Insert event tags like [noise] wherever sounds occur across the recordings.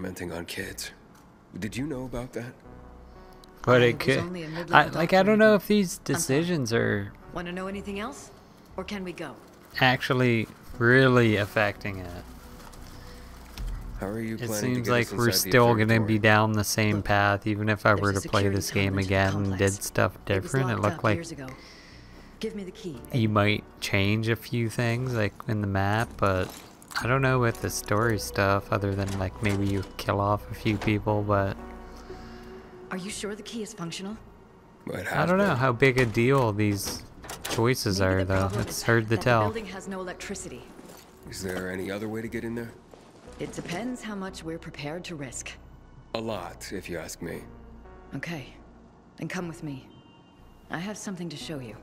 experimenting on kids. Did you know about that? But I it could. only a mid-level I, like, I don't know if these decisions are Want to know anything else? Or can we go? actually really affecting it. How are you It seems like we're still going to be down the same Look, path, even if I were to play this game tunnel into again and did stuff different. It locked looked like. Give me the key. you might change a few things, like in the map, but I don't know with the story stuff, other than like maybe you kill off a few people, but Are you sure the key is functional? It I don't know how big a deal these choices Maybe are, the though. It's hard to that The tell. building has no electricity. Is there any other way to get in there? It depends how much we're prepared to risk. A lot, if you ask me. Okay, then come with me. I have something to show you.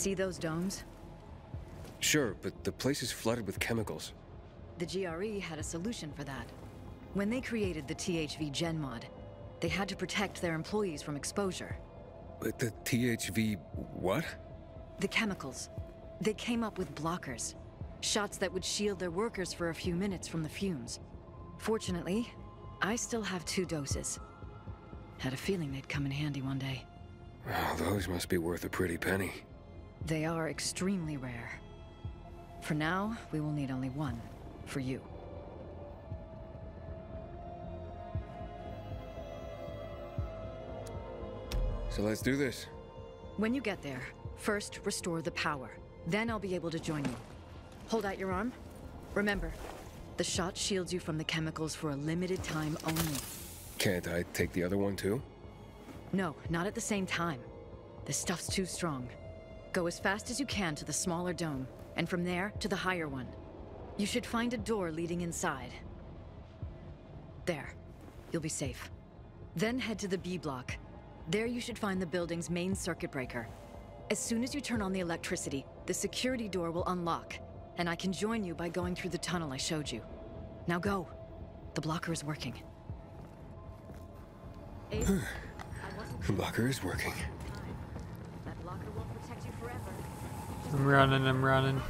See those domes? Sure, but the place is flooded with chemicals. The GRE had a solution for that. When they created the THV Gen mod, they had to protect their employees from exposure. But the THV... what? The chemicals. They came up with blockers. Shots that would shield their workers for a few minutes from the fumes. Fortunately, I still have two doses. Had a feeling they'd come in handy one day. Oh, those must be worth a pretty penny. They are extremely rare. For now, we will need only one. For you. So let's do this. When you get there, first restore the power. Then I'll be able to join you. Hold out your arm. Remember, the shot shields you from the chemicals for a limited time only. Can't I take the other one too? No, not at the same time. This stuff's too strong. Go as fast as you can to the smaller dome, and from there to the higher one. You should find a door leading inside. There. You'll be safe. Then head to the B block. There you should find the building's main circuit breaker. As soon as you turn on the electricity, the security door will unlock, and I can join you by going through the tunnel I showed you. Now go. The blocker is working. [sighs] The blocker is working. that blocker won't protect you forever. I'm running, I'm running.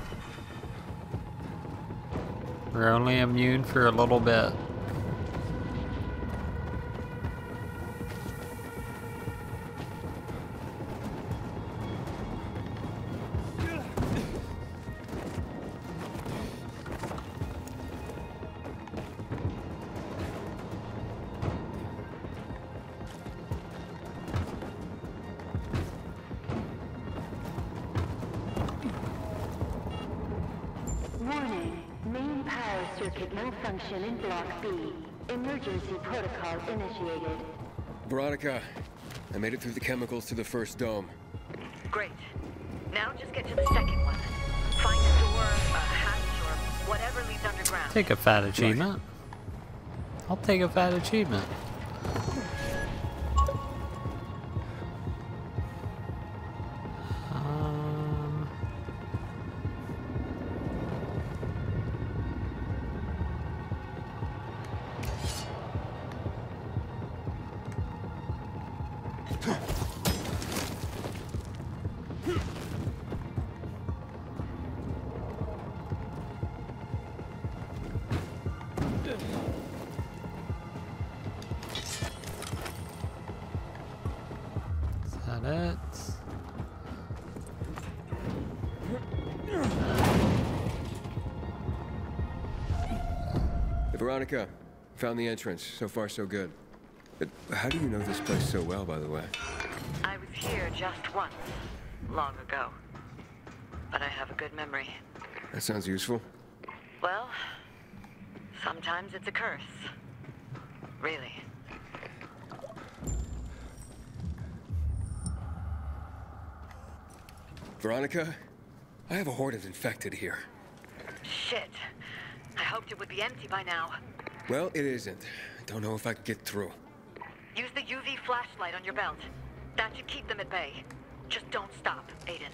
We're only immune for a little bit. Circuit malfunction in Block B. Emergency protocol initiated. Veronica, I made it through the chemicals to the first dome. Great. Now just get to the second one. Find a door, a hatch, or whatever leads underground. Take a fat achievement. I'll take a fat achievement. Found the entrance. So far, so good. But how do you know this place so well, by the way? I was here just once, long ago. But I have a good memory. That sounds useful. Well, sometimes it's a curse. Really. Veronica, I have a horde of infected here. Shit. I hoped it would be empty by now. Well, it isn't. Don't know if I can get through. Use the UV flashlight on your belt. That should keep them at bay. Just don't stop, Aiden.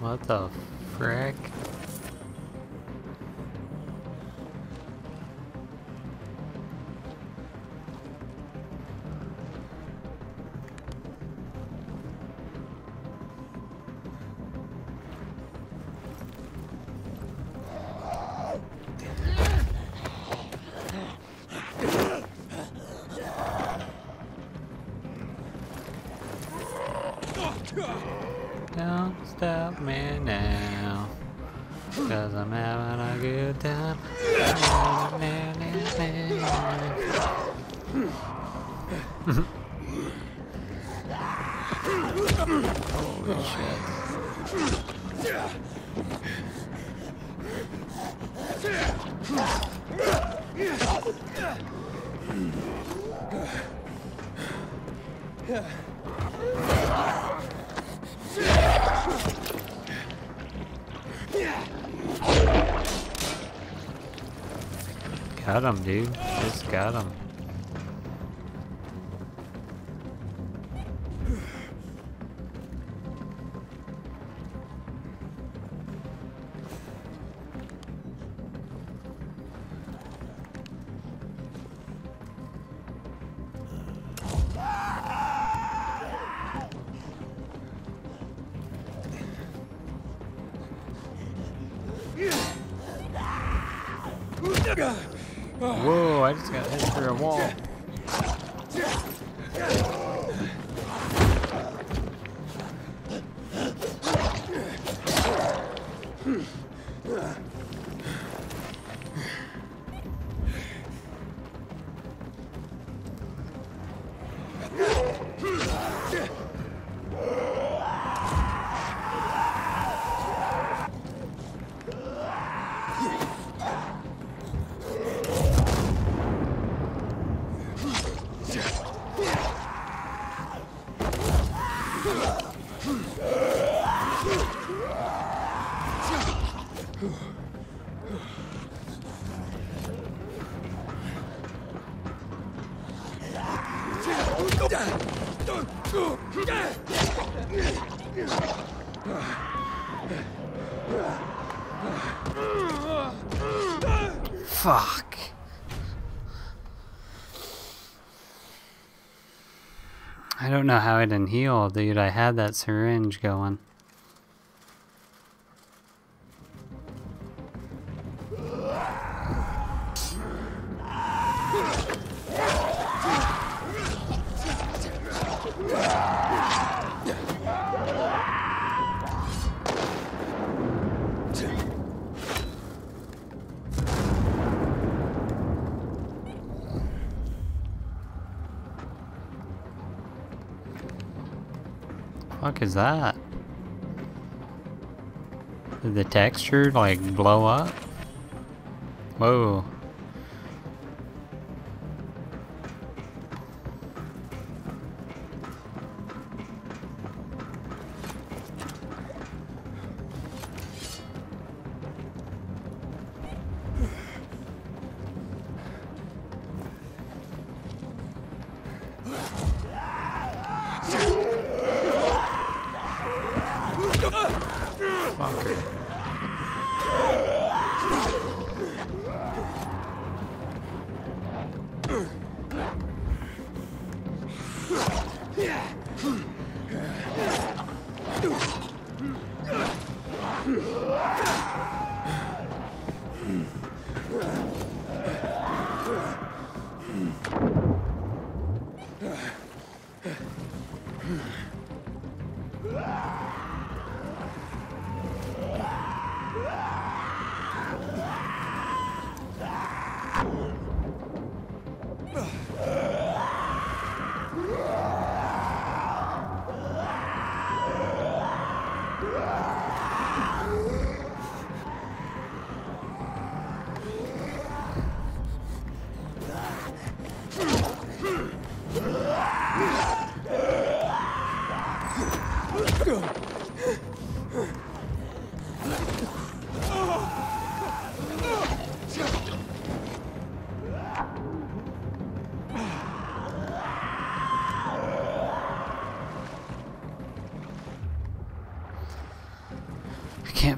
What the Got him, dude. Just got him. I didn't heal, dude. I had that syringe going. That? Did the texture like blow up? Whoa.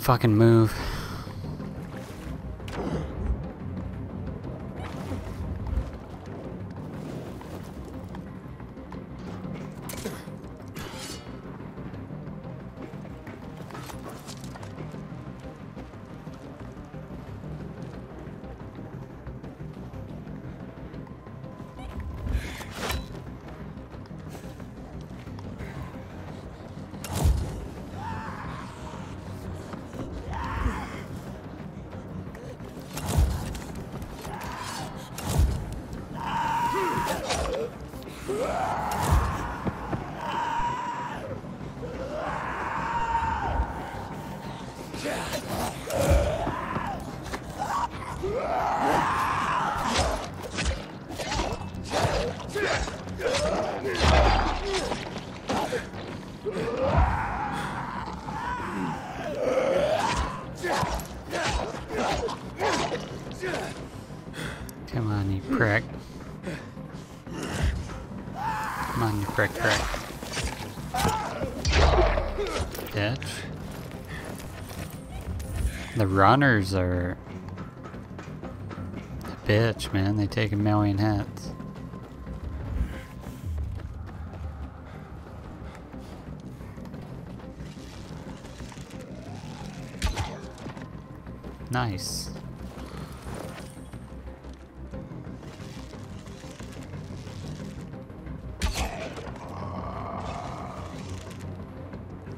Fucking move. Runners are a bitch, man. They take a million hits. Nice.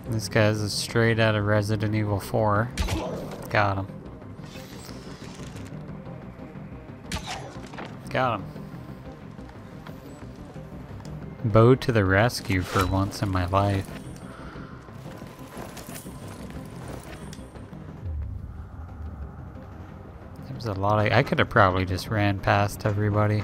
This guy's straight out of Resident Evil 4. Got him. Got him. Bow to the rescue for once in my life. There's a lot of. I could have probably just ran past everybody.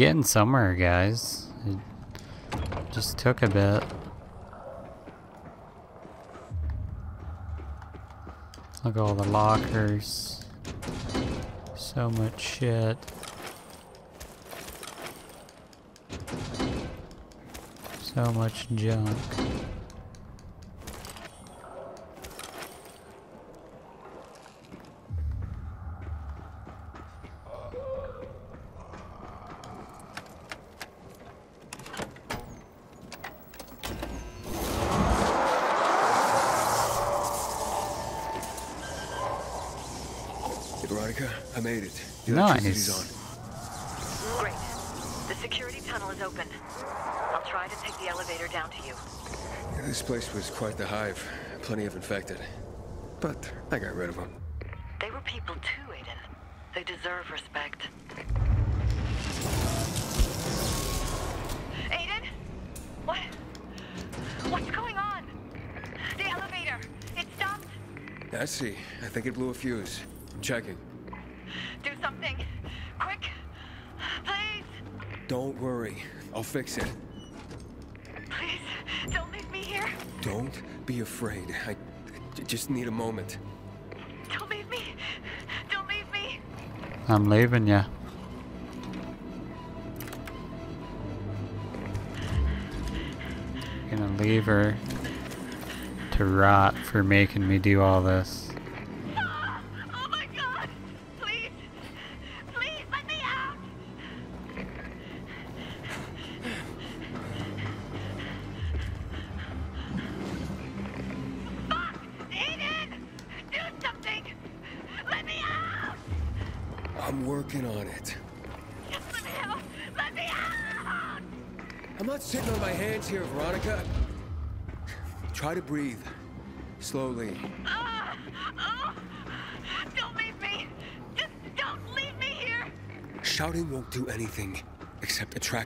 Getting somewhere, guys. It just took a bit. Look at all the lockers. So much shit. So much junk. Nice. Great. The security tunnel is open. I'll try to take the elevator down to you. This place was quite the hive. Plenty of infected. But I got rid of them. They were people too, Aiden. They deserve respect. Aiden? What? What's going on? The elevator. It stopped. I see. I think it blew a fuse. I'm checking. Do something. Quick. Please. Don't worry. I'll fix it. Please. Don't leave me here. Don't be afraid. I just need a moment. Don't leave me. Don't leave me. I'm leaving ya. gonna leave her to rot for making me do all this.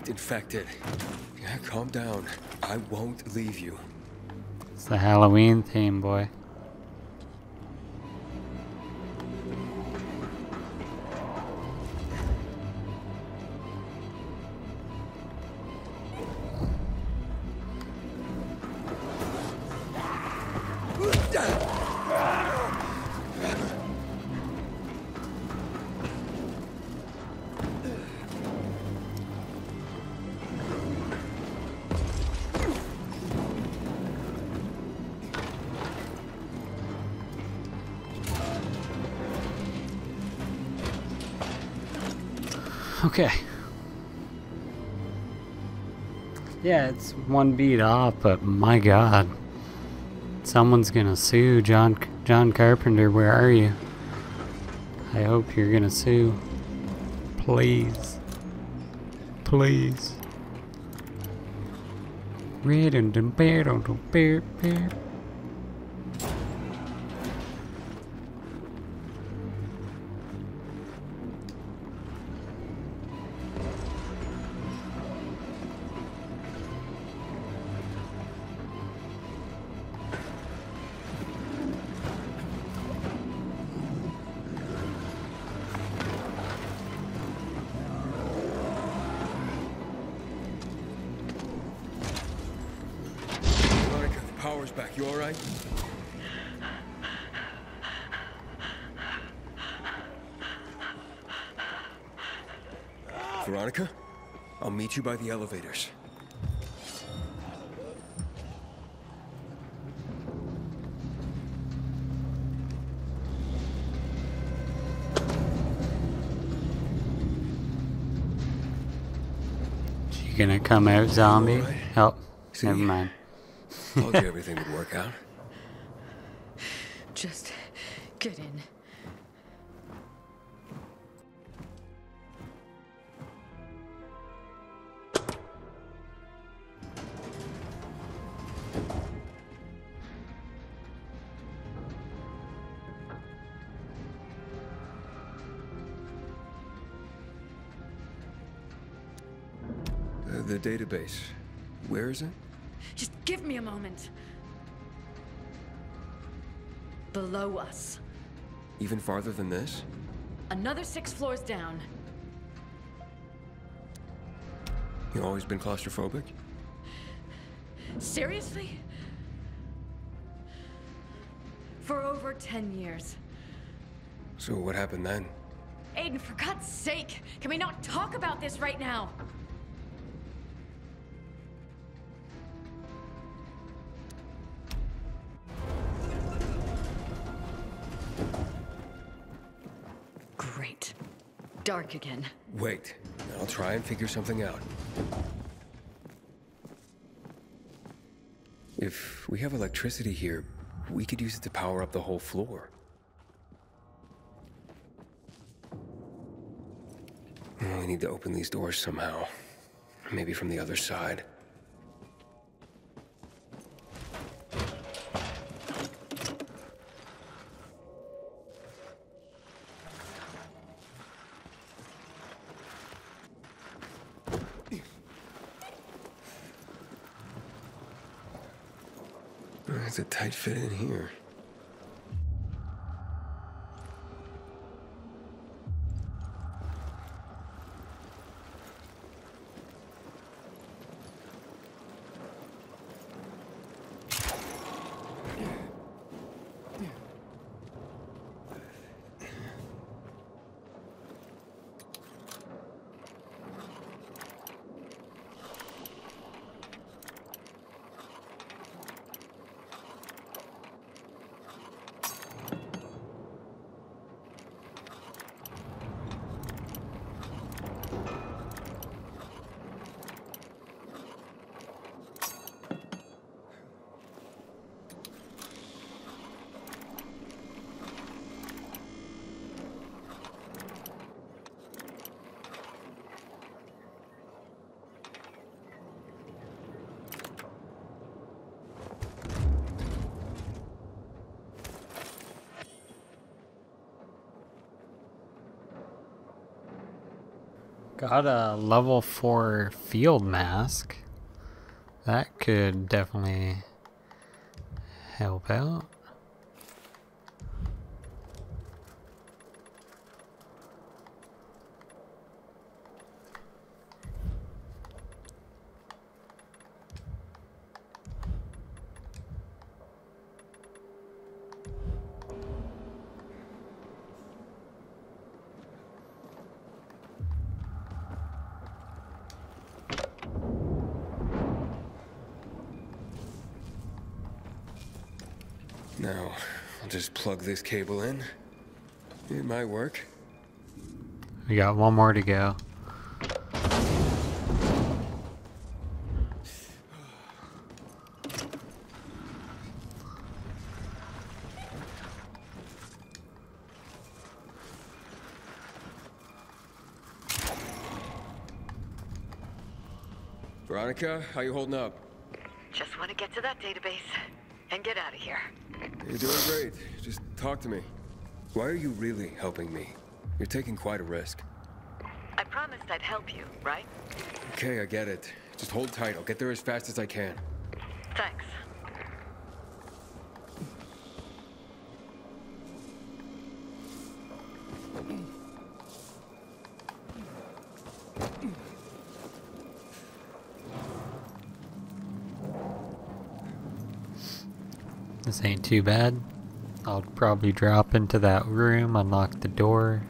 Attract infected. Yeah, calm down. I won't leave you. It's the Halloween theme, boy. Okay. Yeah, it's one beat off, but my god. Someone's gonna sue John John Carpenter, where are you? I hope you're gonna sue. Please. Please. Red and bear on the bear bear. You by the elevators. You gonna come out zombie? Alright. Oh, See? never mind. Told you [laughs] everything would work out. Just get in. The database. Where is it? Just give me a moment. Below us. Even farther than this? Another six floors down. You always been claustrophobic? Seriously? For over 10 years. So what happened then? Aiden, for God's sake, can we not talk about this right now? Dark again. Wait. I'll try and figure something out. If we have electricity here, we could use it to power up the whole floor. We need to open these doors somehow. Maybe from the other side. A tight fit in here. Got a level 4 field mask. That could definitely help out. Now, I'll just plug this cable in. It might work. We got one more to go. Veronica, how you holding up? Just want to get to that database and get out of here. You're doing great. Just talk to me. Why are you really helping me? You're taking quite a risk. I promised I'd help you, right? Okay, I get it. Just hold tight. I'll get there as fast as I can. Thanks. This ain't too bad. I'll probably drop into that room, unlock the door.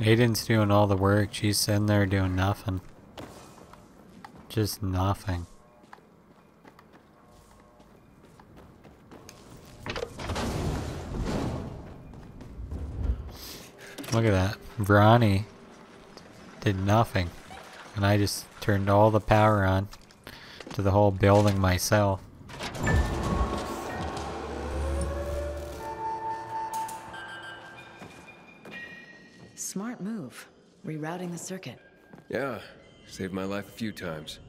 Aiden's doing all the work. She's sitting there doing nothing. Just nothing. Look at that. Bronny did nothing. And I just turned all the power on to the whole building myself. Smart move. Rerouting the circuit. Yeah, saved my life a few times.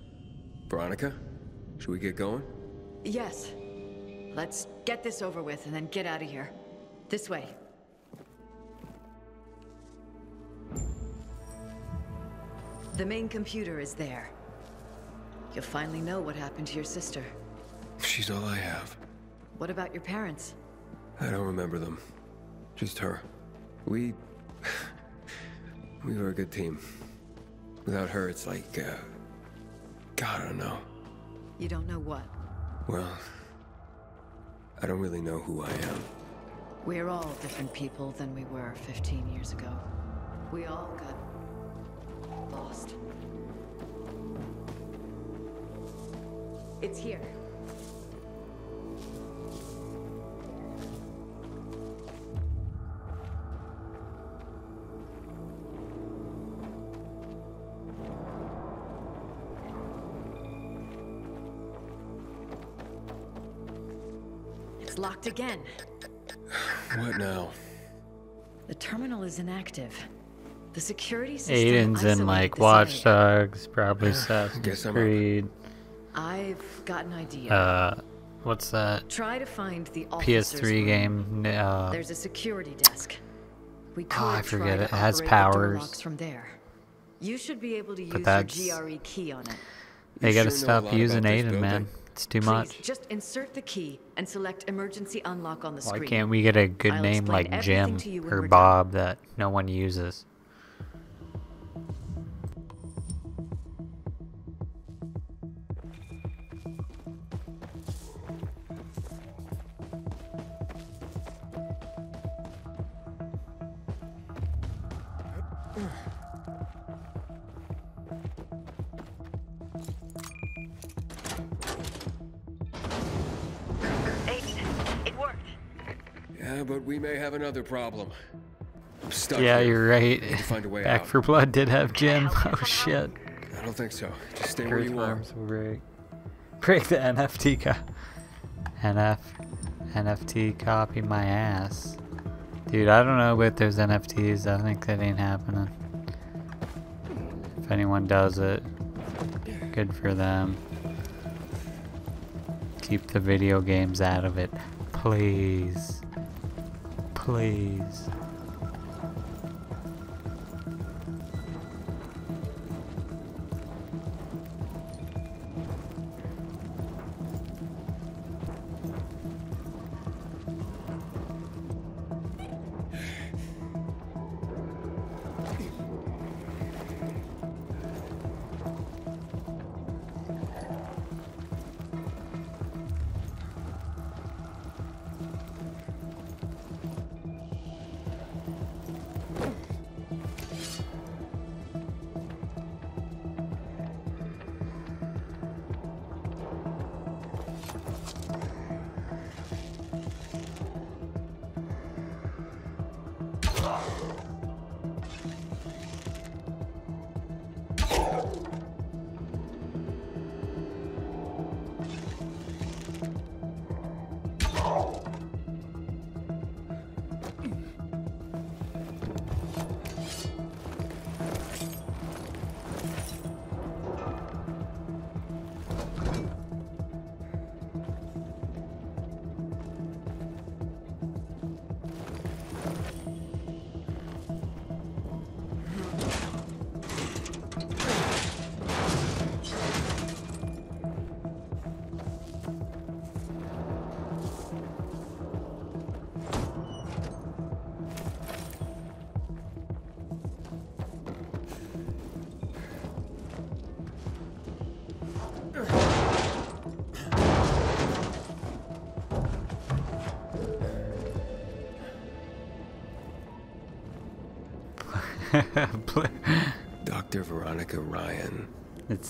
Veronica, should we get going? Yes. Let's get this over with and then get out of here. This way. The main computer is there. You'll finally know what happened to your sister. She's all I have. What about your parents? I don't remember them. Just her. We... we were a good team. Without her, it's like, uh... God, I don't know. You don't know what. Well... I don't really know who I am. We're all different people than we were 15 years ago. We all got lost. It's here. It's locked again. What now? The terminal is inactive. The security system Aiden's in like this Watch. Dogs, probably [sighs] Assassin's I'm up. Creed. I've got an idea. Uh, what's that? Try to find the PS3 room. game. Uh, There's a security desk. We could Oh, I forget it. It has operate the powers. from there. You should be able to use your GRE key on it. they You gotta sure stop using about this Aiden, man. It's too Please, much. just insert the key and select emergency unlock on the Why screen. can't we get a good I'll name like Jim everything to you when or we're done. Bob that no one uses? We may have another problem. I'm stuck Yeah, here. you're right. to find a way Back out. for Blood did have Jim. Oh shit. I don't think so. Just stay where you are. Earthworms will break. Break the NFT co- NF NFT copy my ass. Dude, I don't know about those NFTs. I think that ain't happening. If anyone does it, good for them. Keep the video games out of it. Please. Please.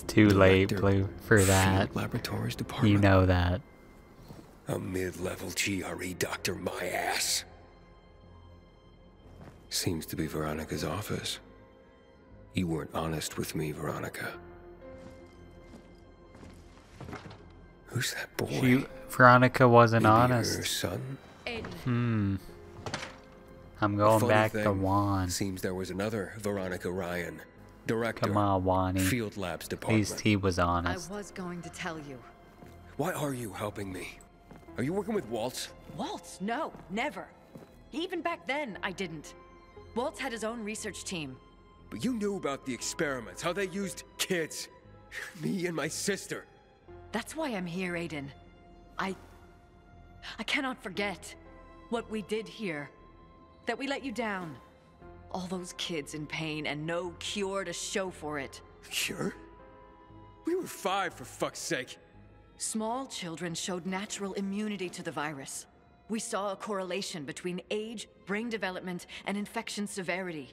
It's too late, Blue, for that. Laboratories Department. You know that. A mid-level GRE doctor, my ass. Seems to be Veronica's office. You weren't honest with me, Veronica. Who's that boy? She, Veronica wasn't Maybe honest. Her son? Hmm. I'm going funny back to thing, Juan. Seems there was another Veronica Ryan, director. Come on, Wani. Field Labs At least he was honest. I was going to tell you. Why are you helping me? Are you working with Waltz? Waltz, no, never. Even back then, I didn't. Waltz had his own research team. But you knew about the experiments, how they used kids. [laughs] Me and my sister. That's why I'm here, Aiden. I. I cannot forget what we did here. That we let you down. All those kids in pain and no cure to show for it. Cure? We were five, for fuck's sake. Small children showed natural immunity to the virus. We saw a correlation between age, brain development, and infection severity.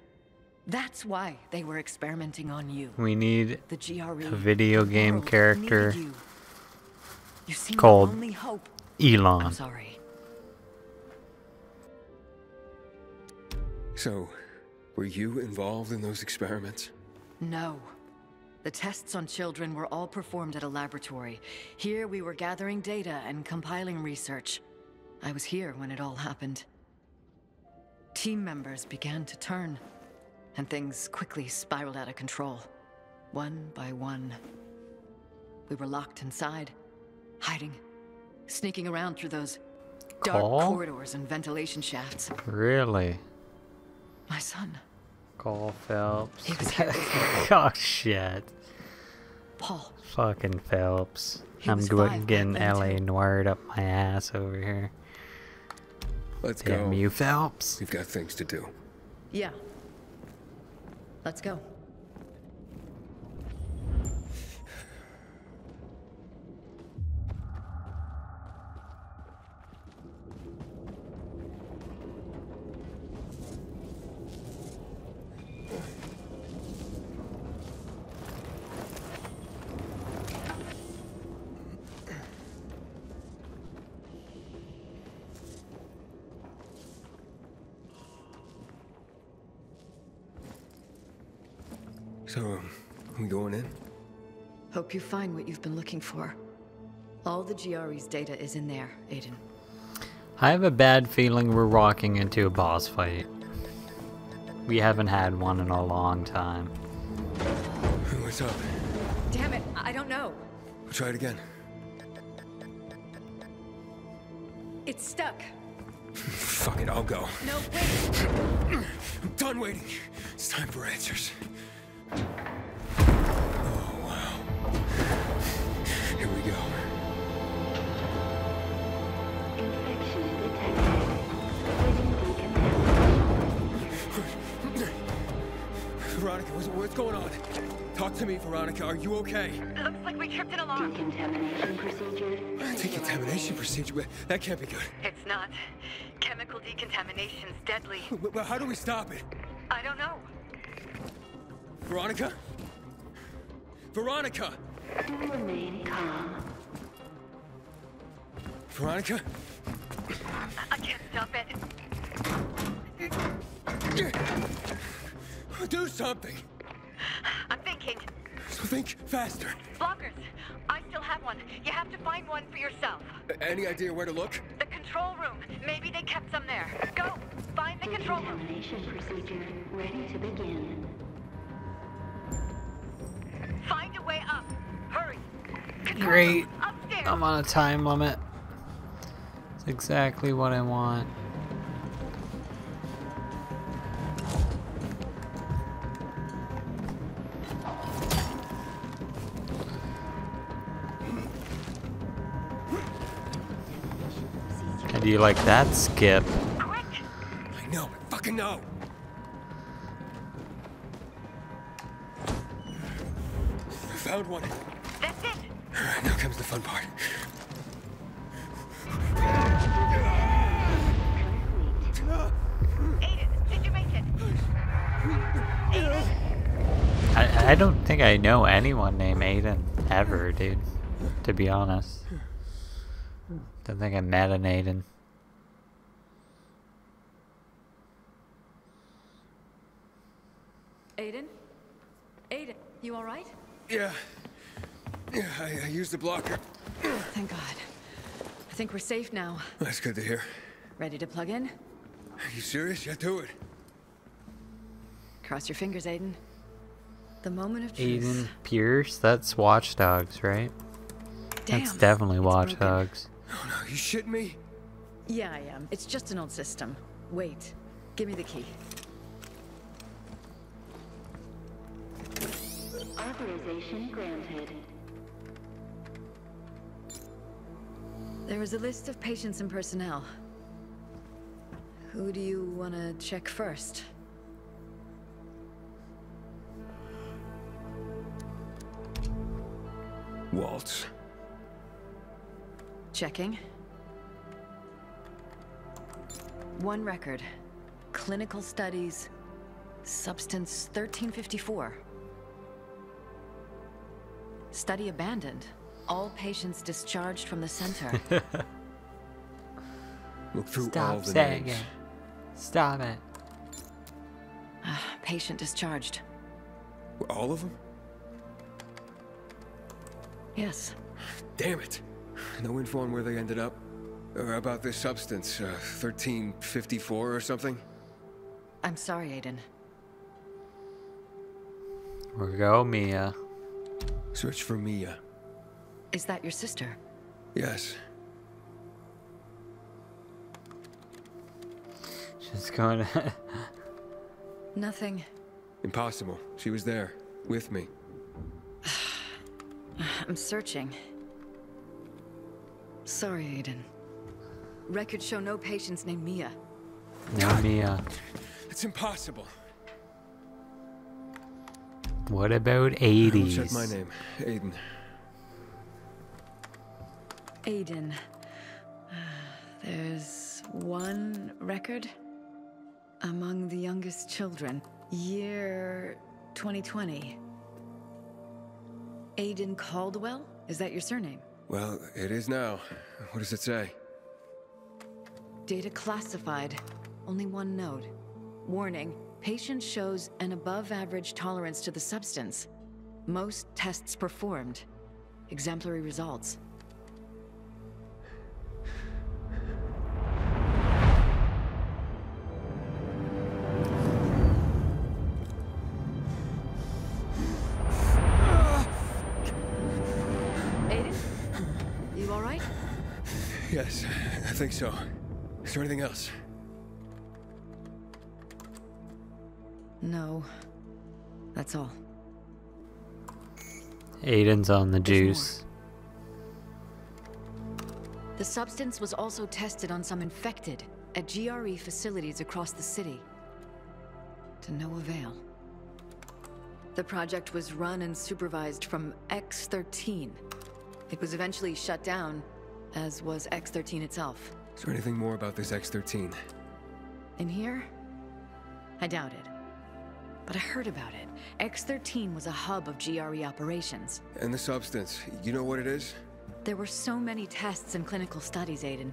That's why they were experimenting on you. We need The GRE. a video game world character You. You seem called the only hope. Elon. I'm sorry. So, were you involved in those experiments? No. The tests on children were all performed at a laboratory. Here we were gathering data and compiling research. I was here when it all happened. Team members began to turn, and things quickly spiraled out of control. One by one. We were locked inside, hiding, sneaking around through those dark Call? corridors and ventilation shafts. Really? My son, Call Phelps. He was here oh shit. Paul, Fucking Phelps. He I'm was doing five back getting LA too. noired up my ass over here. Let's Damn go. you, Phelps. We've got things to do. Yeah. Let's go. Looking for. All the GRE's data is in there, Aiden. I have a bad feeling we're walking into a boss fight. We haven't had one in a long time. What's up? Damn it, I don't know. We'll try it again. It's stuck. Fuck it, I'll go. No, wait. I'm done waiting. It's time for answers. What's, what's going on? Talk to me, Veronica. Are you okay? Looks like we tripped an alarm. Decontamination procedure. Decontamination procedure? Well, That can't be good. It's not. Chemical decontamination's deadly. Well, well, how do we stop it? I don't know. Veronica? Veronica! Do remain calm. Veronica? I can't stop it. [laughs] Do something! I'm thinking. So think faster. Blockers. I still have one. You have to find one for yourself. Any idea where to look? The control room. Maybe they kept some there. Go. Find the control room. Decontamination procedure ready to begin. Find a way up. Hurry. Control Great. room. Upstairs. I'm on a time limit. It's exactly what I want. Do you like that skip? Quick. I know, I fucking know! I found one. That's it. Alright, now comes the fun part. Aiden, did you make it? Aiden. I, I don't think I know anyone named Aiden ever, dude. To be honest. Don't think I met an Aiden. Aiden? Aiden, you all right? Yeah. Yeah, I, I used the blocker. Thank God. I think we're safe now. That's good to hear. Ready to plug in? Are you serious? Yeah, do it. Cross your fingers, Aiden. The moment of truth. Aiden Pearce? That's Watch Dogs, right? Damn, That's definitely it's Watch broken. Dogs. Oh no, you shitting me? Yeah, I am. It's just an old system. Wait. Give me the key. Authorization granted. There is a list of patients and personnel. Who do you want to check first? Waltz. Checking. One record. Clinical studies. Substance 1354. Study abandoned. All patients discharged from the center. [laughs] Look through all Stop the saying names. it. Stop it. Patient discharged. All of them? Yes. Damn it. No info on where they ended up? Or about this substance, uh, 1354 or something? I'm sorry, Aiden. Here we go, Mia. Search for Mia. Is that your sister? Yes. She's going [laughs] to. Nothing. Impossible. She was there. With me. [sighs] I'm searching. Sorry, Aiden. Records show no patients named Mia. no, Mia. It's impossible. What about Double 80s? check my name. Aiden. Aiden. There's one record among the youngest children. Year 2020. Aiden Caldwell? Is that your surname? Well, it is now. What does it say? Data classified. Only one note. Warning. Patient shows an above average tolerance to the substance. Most tests performed. Exemplary results. Aiden? You alright? Yes, I think think so. Is there anything else? No. That's all. Aiden's on the There's more. juice. The substance was also tested on some infected at GRE facilities across the city. To no avail. The project was run and supervised from X-13. It was eventually shut down, as was X-13 itself. Is there anything more about this X-13? In here? I doubt it. But I heard about it. X-13 was a hub of GRE operations. And the substance, you know what it is? There were so many tests and clinical studies, Aiden.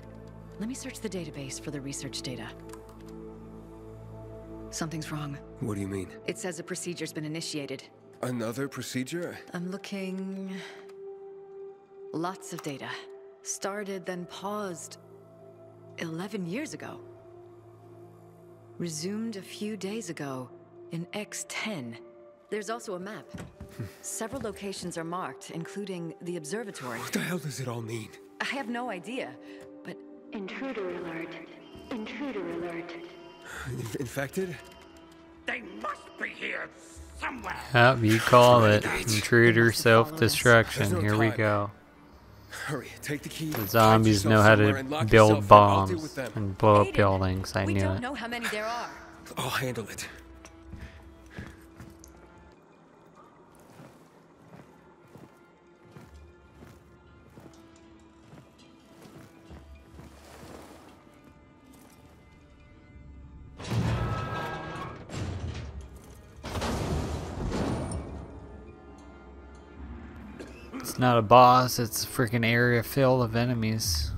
Let me search the database for the research data. Something's wrong. What do you mean? It says a procedure's been initiated. Another procedure? I'm looking... Lots of data. Started, then paused... 11 years ago. Resumed a few days ago in X10. There's also a map. Hmm. Several locations are marked, including the observatory. What the hell does it all mean? I have no idea, but Intruder alert. Intruder alert. In- infected? They must be here somewhere. Yep, you call it. Intruder They must have followed us. self-destruction. No Here we go. Hurry, take the key. The zombies know how to build yourself in. I'll deal bombs and blow up Aiden, buildings. I we knew don't it. know how many there are. I'll handle it. Not a boss, it's a freaking area filled of enemies.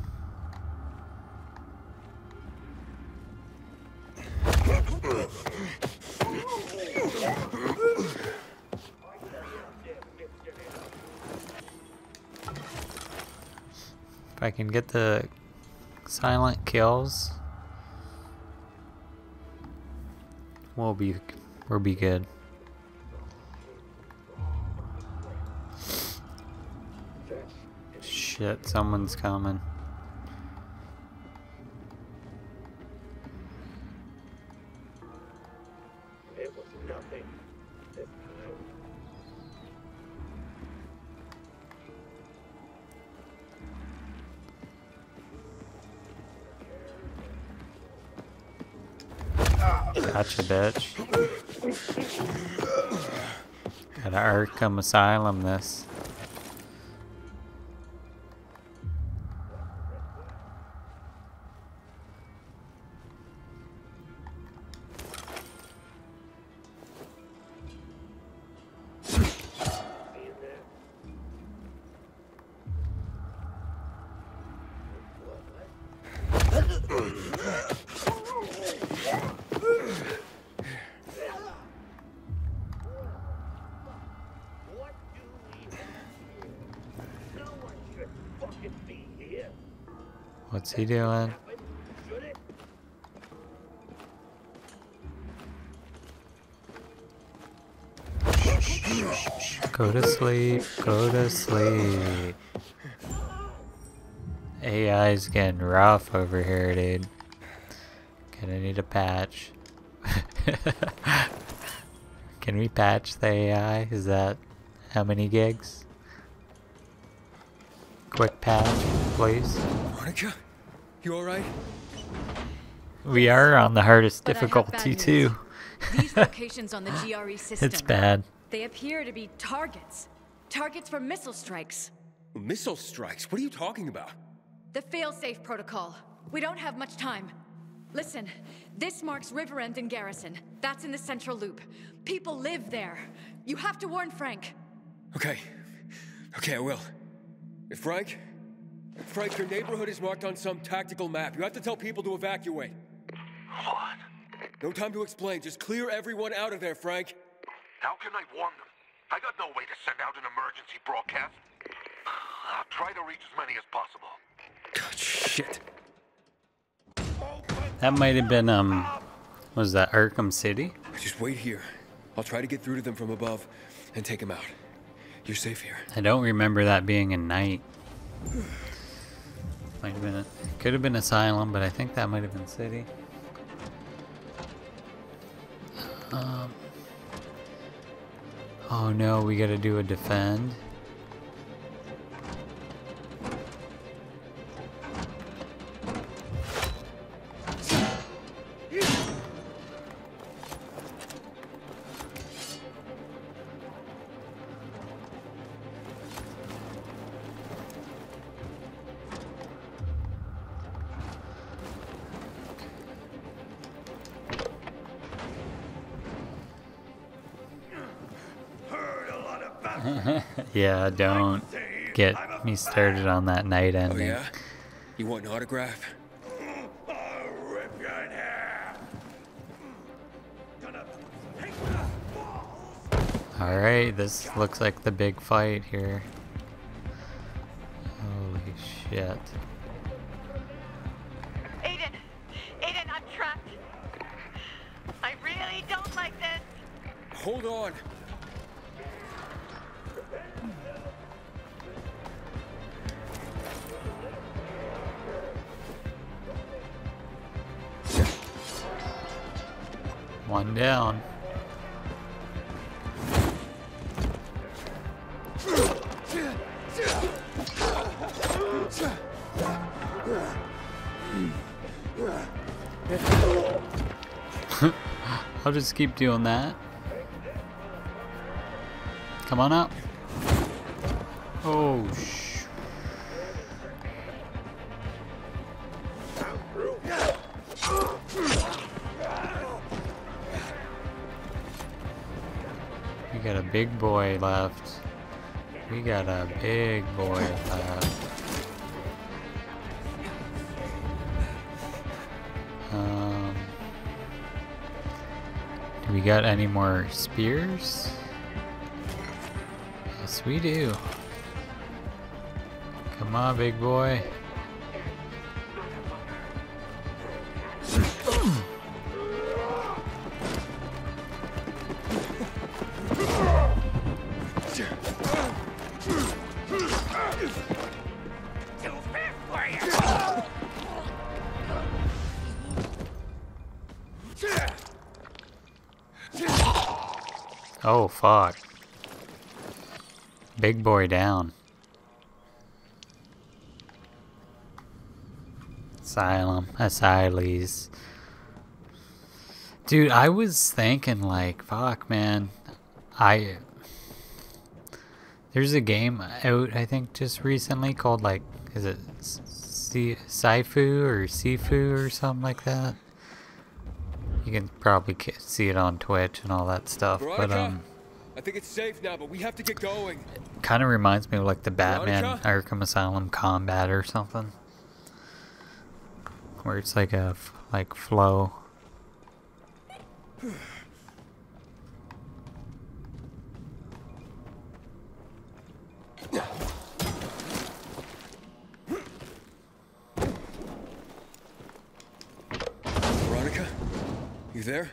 If I can get the silent kills, we'll be we'll be good. Shit, someone's coming. It was nothing this time. Gotcha, bitch. Gotta Arkham Asylum this. Rough over here, dude. Gonna need a patch. [laughs] Can we patch the AI? Is that how many gigs? Quick patch, please. Monica? You alright? We are on the hardest But I have difficulty bad too. These locations on the [laughs] GRE system. It's bad. They appear to be targets. Targets for missile strikes. Missile strikes? What are you talking about? The failsafe protocol. We don't have much time. Listen, this marks River End and Garrison. That's in the central loop. People live there. You have to warn Frank. Okay. Okay, I will. If Frank? Frank, your neighborhood is marked on some tactical map. You have to tell people to evacuate. What? No time to explain. Just clear everyone out of there, Frank. How can I warn them? I got no way to send out an emergency broadcast. I'll try to reach as many as possible. God, shit. That might have been um was that Arkham City? Just wait here. I'll try to get through to them from above and take them out. You're safe here. I don't remember that being a night. Might have been. Could have been Asylum, but I think that might have been City. Um. Oh no, we gotta do a defend. Yeah, don't get me started on that night Oh, ending. yeah? You want an autograph? I'll rip you in half. Gonna take the balls. Alright, this looks like the big fight here. Holy shit. Just keep doing that. Come on up. Oh, sh. We got a big boy left. We got a big boy left. Got any more spears? Yes, we do. Come on, big boy. Down. Asylum. Asyles. Dude, I was thinking, like, fuck, man. I. There's a game out, I think, just recently called, like, is it Saifu or Sifu or something like that? You can probably see it on Twitch and all that stuff, but, um. I think it's safe now, but we have to get going. Kind of reminds me of like the Batman Veronica? Arkham Asylum combat or something. Where it's like a f- like flow. Veronica? You there?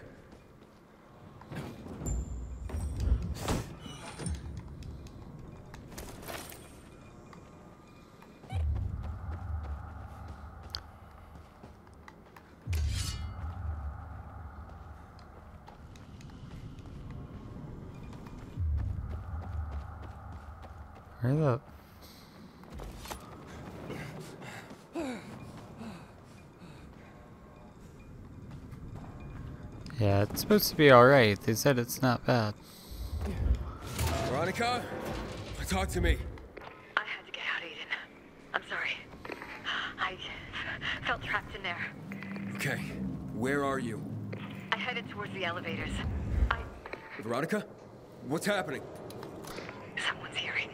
Where the Yeah, it's supposed to be alright. They said it's not bad. Veronica? Talk to me. I had to get out, Aiden. I'm sorry. I felt trapped in there. Okay. Where are you? I headed towards the elevators. I. Veronica? What's happening? Someone's hearing.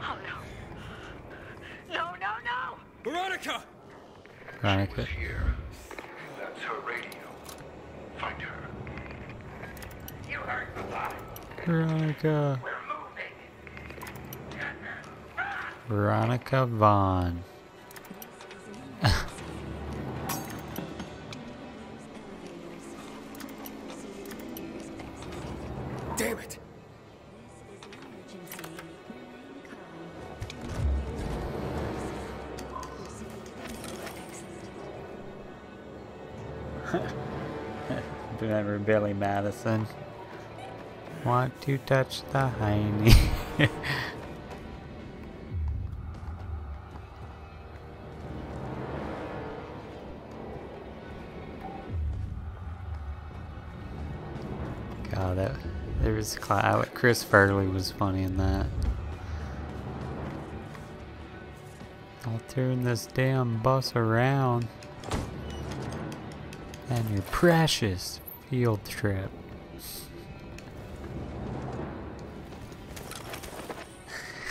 Oh no. No, no, no! Veronica! Veronica. Here. That's her radio. Find her. You heard the lie. Veronica. We're moving. Veronica Vaughn. Billy Madison? Want to touch the hiney? [laughs] God, that there was cloud. Chris Farley was funny in that. I'll turn this damn bus around. And your precious field trip.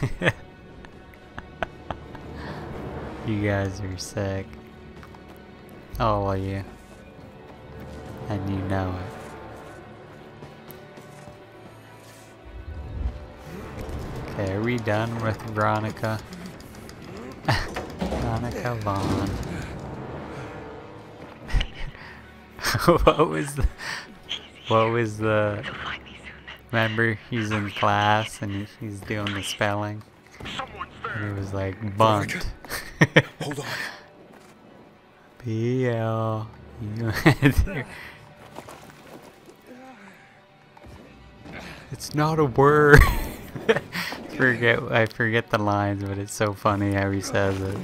[laughs] you guys are sick. All of you. And you know it. Okay, are we done with Veronica? [laughs] Veronica Vaughn. [laughs] what was the what was the He'll find me soon. remember he's in class and he's doing the spelling Someone's and there. he was like bunt [laughs] Hold on. B L U N. [laughs] It's not a word. [laughs] forget I forget the lines, but it's so funny how he says it.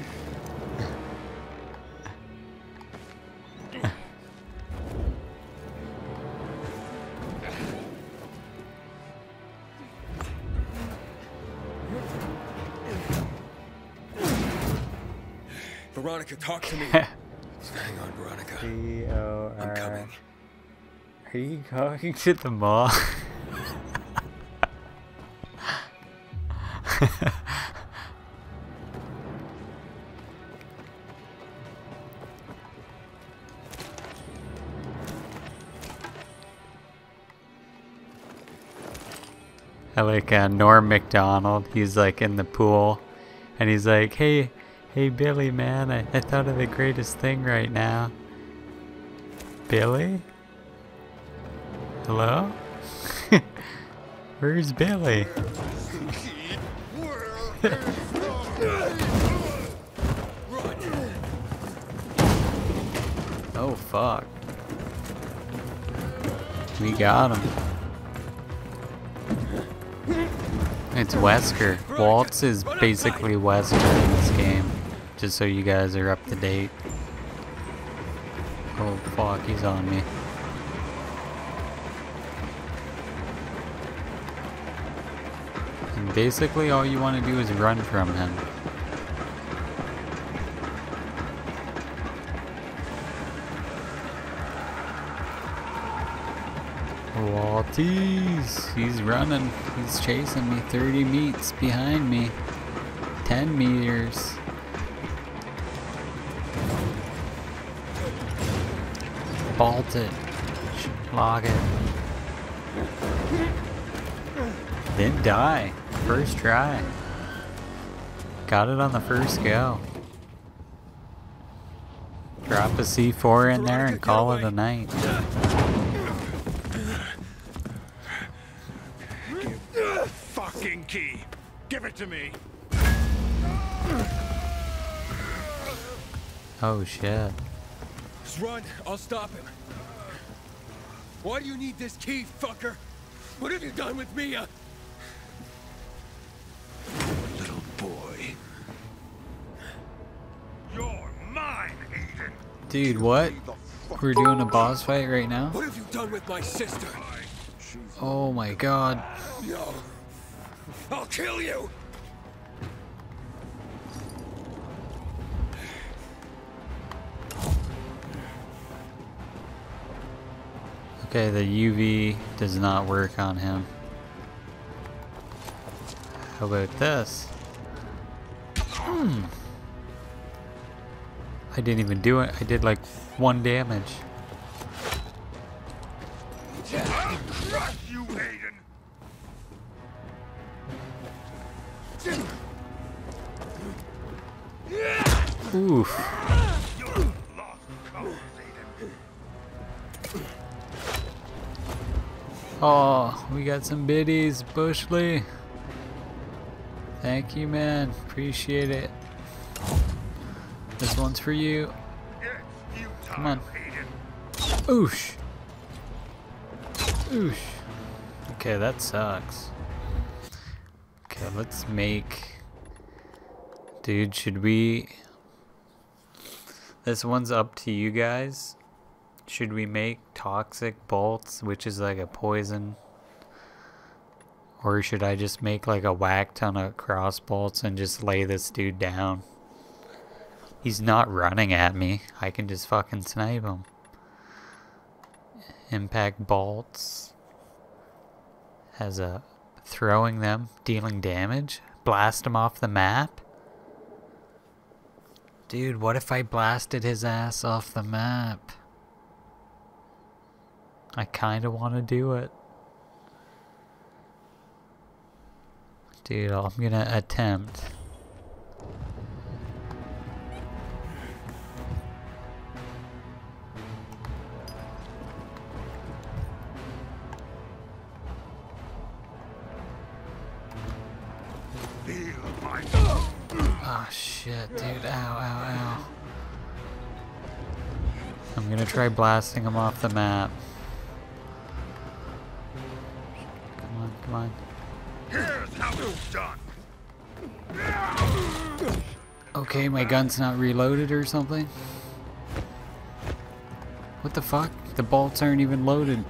Going to the mall? [laughs] I like uh, Norm Macdonald. He's like in the pool, and he's like, "Hey, hey, Billy, man, I, I thought of the greatest thing right now." Billy? Hello? [laughs] Where's Billy? [laughs] Oh fuck. We got him. It's Wesker. Waltz is basically Wesker in this game. Just so you guys are up to date. Oh fuck, he's on me. Basically all you want to do is run from him. Walties, he's running. He's chasing me 30 meters behind me. 10 meters. Bolt it. Log it. Didn't die. First try. Got it on the first go. Drop a C4 in there and call it a night. Fucking key. Give it to me. Oh shit. Just run. I'll stop him. Why do you need this key, fucker? What have you done with Mia? Dude, what? We're doing a boss fight right now? What have you done with my sister? Oh my god. No. I'll kill you! Okay, the UV does not work on him. How about this? Hmm. I didn't even do it. I did like one damage. Oof. Oh, we got some biddies, Bushley. Thank you, man. Appreciate it. This one's for you. Come on. Oosh. Oosh. Okay, that sucks. Okay, let's make... Dude, should we... This one's up to you guys. Should we make toxic bolts, which is like a poison? Or should I just make like a whack ton of cross bolts and just lay this dude down? He's not running at me. I can just fucking snipe him. Impact bolts. Has a throwing them, dealing damage. Blast him off the map. Dude, what if I blasted his ass off the map? I kinda wanna do it. Dude, I'm gonna attempt. Shit, dude. Ow, ow, ow. I'm gonna try blasting him off the map. Come on, come on. Here's how it's done. Okay, my gun's not reloaded or something. What the fuck? The bolts aren't even loaded.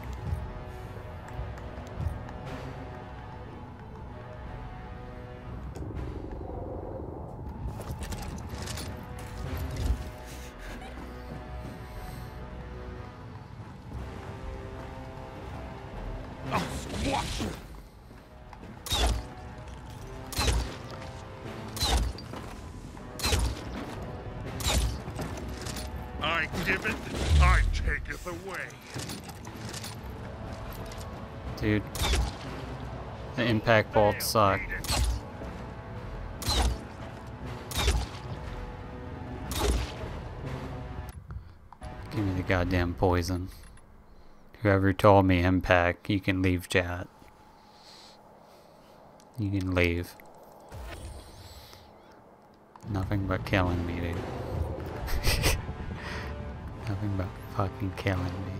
Suck. Give me the goddamn poison. Whoever told me impact, you can leave chat. You can leave. Nothing but killing me, dude. [laughs] Nothing but fucking killing me.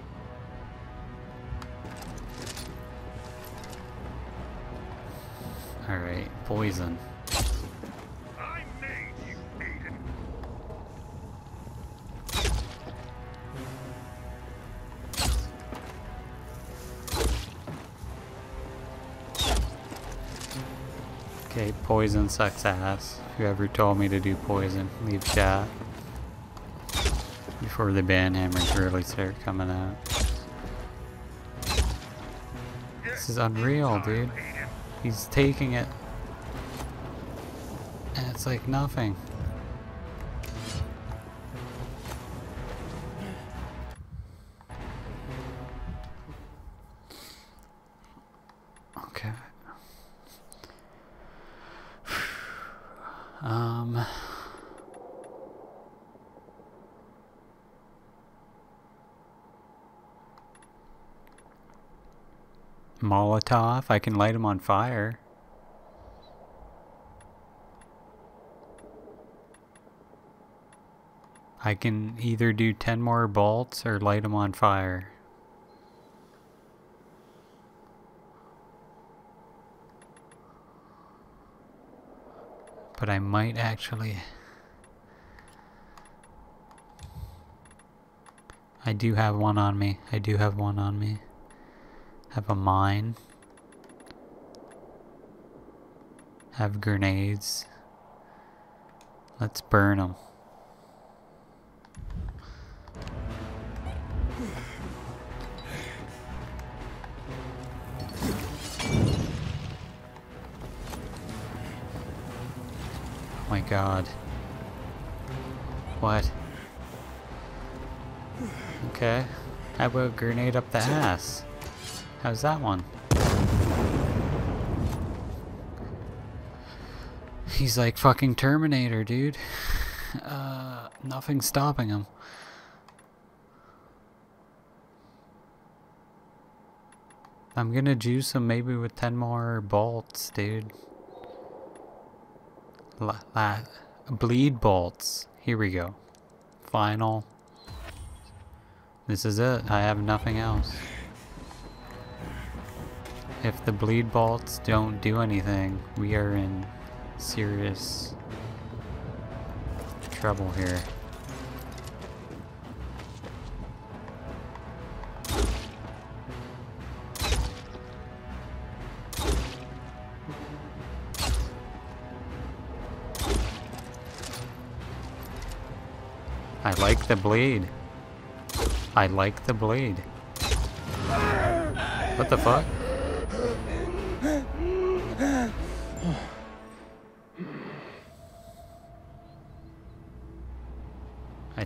Alright, poison. Okay, poison sucks ass. Whoever told me to do poison, leave chat. Before the ban hammers really start coming out. This is unreal, dude. He's taking it. And it's like nothing. Molotov. I can light him on fire. I can either do 10 more bolts or light them on fire. But I might actually... I do have one on me. I do have one on me. Have a mine. Have grenades. Let's burn them. Oh my god. What? Okay. How about grenade up the ass? How's that one? He's like fucking Terminator, dude. Uh, nothing's stopping him. I'm gonna juice him maybe with 10 more bolts, dude. La, la, bleed bolts. Here we go. Final. This is it. I have nothing else. if the bleed bolts don't do anything, we are in serious trouble here. I like the bleed. I like the bleed. What the fuck?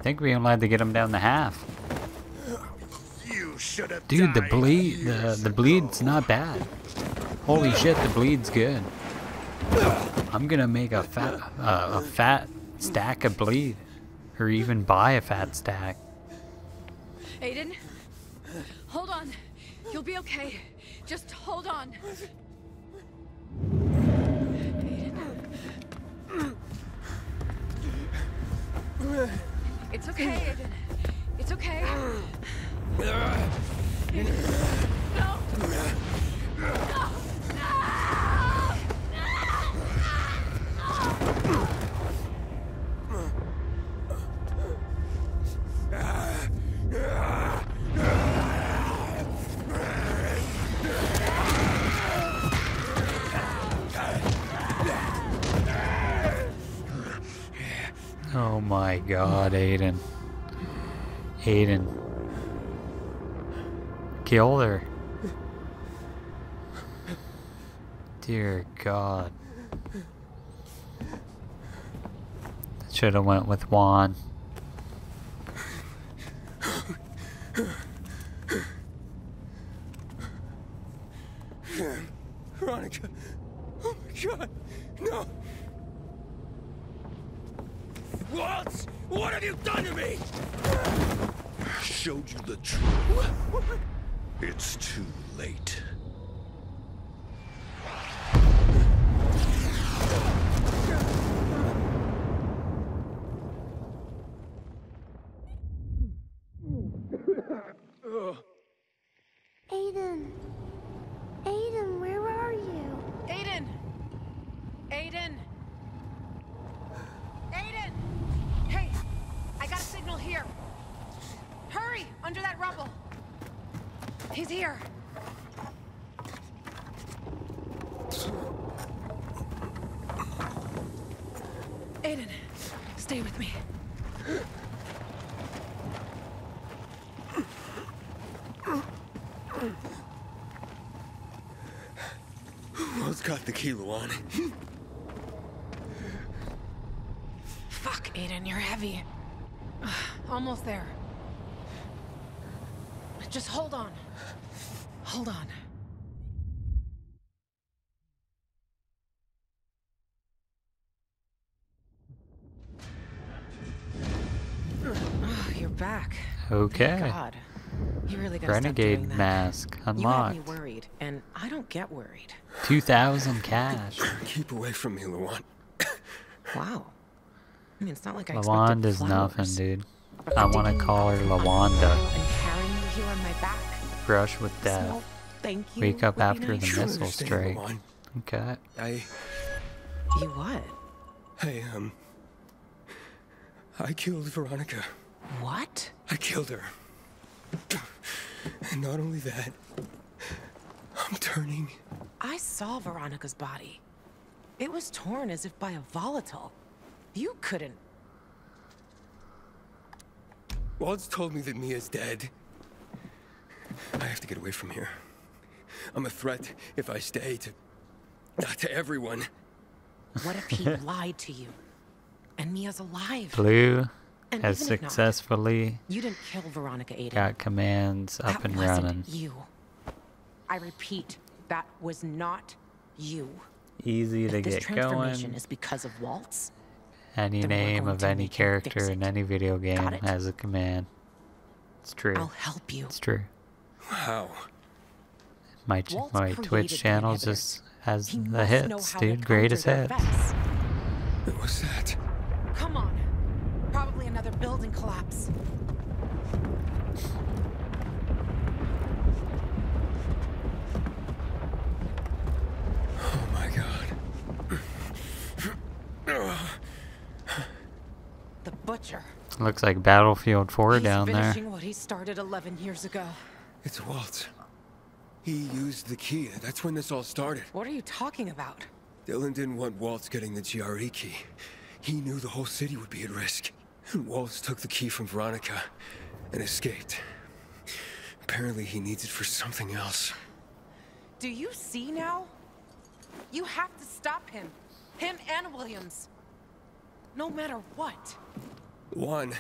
Think we only had to get him down to half. Dude, the bleed, the, the bleed's not bad. Holy shit, the bleed's good. I'm gonna make a fat, uh, a fat stack of bleed, or even buy a fat stack. Aiden? Hold on. You'll be okay. Just hold on. Aiden. It's okay, Aiden. It's okay. God, Aiden. Aiden. Killed her. Dear God. that Should have went with Juan. Veronica. Oh my god. No. Waltz! What have you done to me? Showed you the truth. It's too late. Aiden. Aiden, where are you? Aiden! Aiden! Aiden! Hey, I got a signal here. Hurry, under that rubble. He's here. Aiden, stay with me. Who's got the key, Lawan? Fuck, Aiden, you're heavy. Almost there. Just hold on. Hold on. Oh, you're back. Okay. God. You really gotta Renegade doing that. mask You had me worried, and I don't get worried. 2,000 cash. Keep away from me, Lawan. Wow. I mean, it's not like I Lawanda's expected nothing, dude. I want to call her me Lawanda. And carrying you here on my back. Brush with death. thank you. Wake up after the nice. Sure missile strike. Okay. I... You what? I, um... I killed Veronica. What? I killed her. And not only that, I'm turning. I saw Veronica's body. It was torn as if by a volatile. You couldn't. Waltz told me that Mia's dead. I have to get away from here. I'm a threat if I stay to... Not to everyone. What if he [laughs] lied to you? And Mia's alive. Blue And has even if not, successfully You didn't kill Veronica Aiden. got commands up that and wasn't running. you. I repeat, that was not you. Easy to if this get transformation going. is because of Waltz, Any name of any character in any video game has a command. It's true. I'll help you. It's true. Wow. My Waltz my created Twitch the channel inhibitors. just has He the know hits, how to dude. Greatest counter hits. their was that? Come on another building collapse. Oh my god. the butcher. Looks like Battlefield 4 He's down there. He's finishing what he started 11 years ago. It's Walt. He used the key. That's when this all started. What are you talking about? Dylan didn't want Walt getting the GRE key. He knew the whole city would be at risk. And Waltz took the key from Veronica and escaped. Apparently he needs it for something else. Do you see now? You have to stop him. Him and Williams. No matter what. One,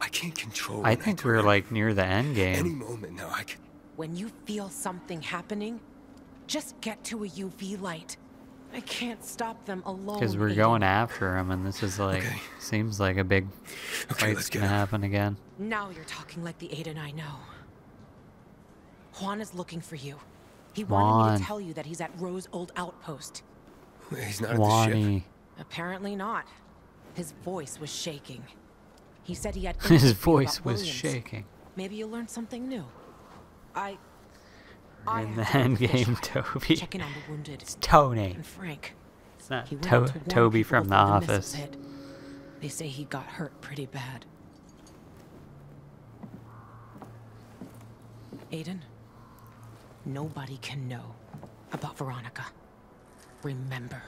I can't control. I think do we're it. like near the end game. Any moment now, I can. When you feel something happening, just get to a UV light. I can't stop them alone. Because we're going after him, and this is like, Okay. seems like a big Okay, fight's let's gonna him. happen again. Now you're talking like the Aiden I know. Juan is looking for you. He wanted me to tell you that he's at Rose Old Outpost. He's not at the ship. Apparently not. His voice was shaking. He said he had [laughs] His info for you voice was Williams. shaking. Maybe you learned something new. I. I In have the to go end game, [laughs] Toby. Checking on the wounded. It's Tony. And Frank. It's not He to out to warn Toby from The Office. hit. They say he got hurt pretty bad. Aiden, nobody can know about Veronica. Remember,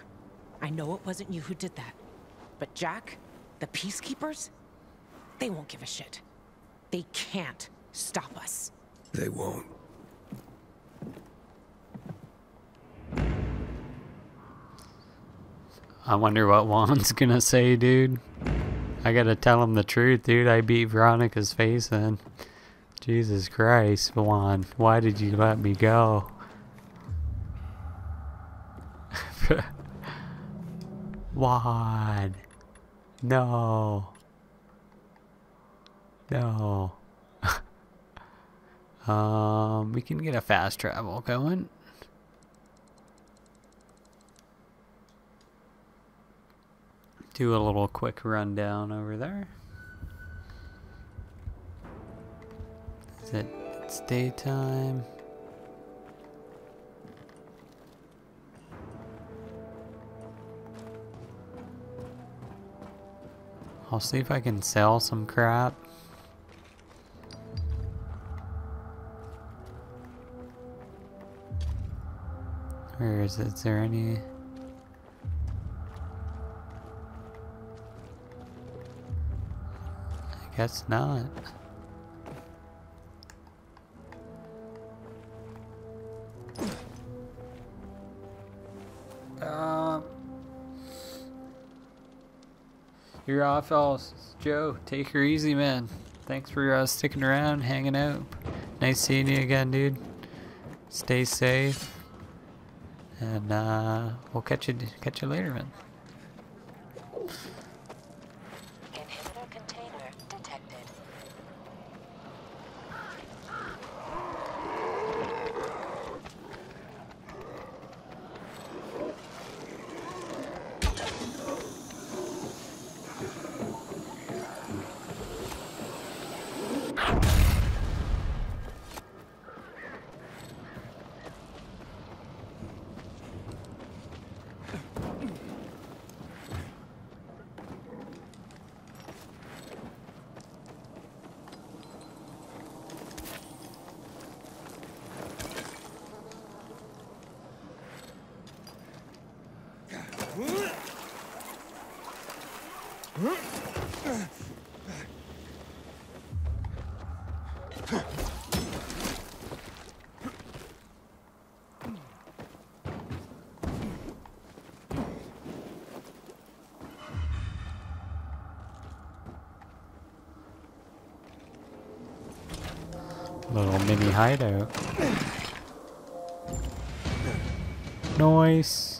I know it wasn't you who did that, but Jack, the peacekeepers, they won't give a shit. They can't stop us. They won't. I wonder what Juan's [laughs] gonna say, dude. I gotta tell him the truth, dude. I beat Veronica's face in. Jesus Christ, Juan. Why did you let me go? [laughs] Juan. No. No. Um, we can get a fast travel going. do a little quick rundown over there. Is it it's daytime? I'll see if I can sell some crap. Is? Is there any? I guess not. Um, you're off, fellas. Joe, take her easy, man. Thanks for uh, sticking around, hanging out. Nice seeing you again, dude. Stay safe, and uh, we'll catch you catch you later, man. Hideout. Nice.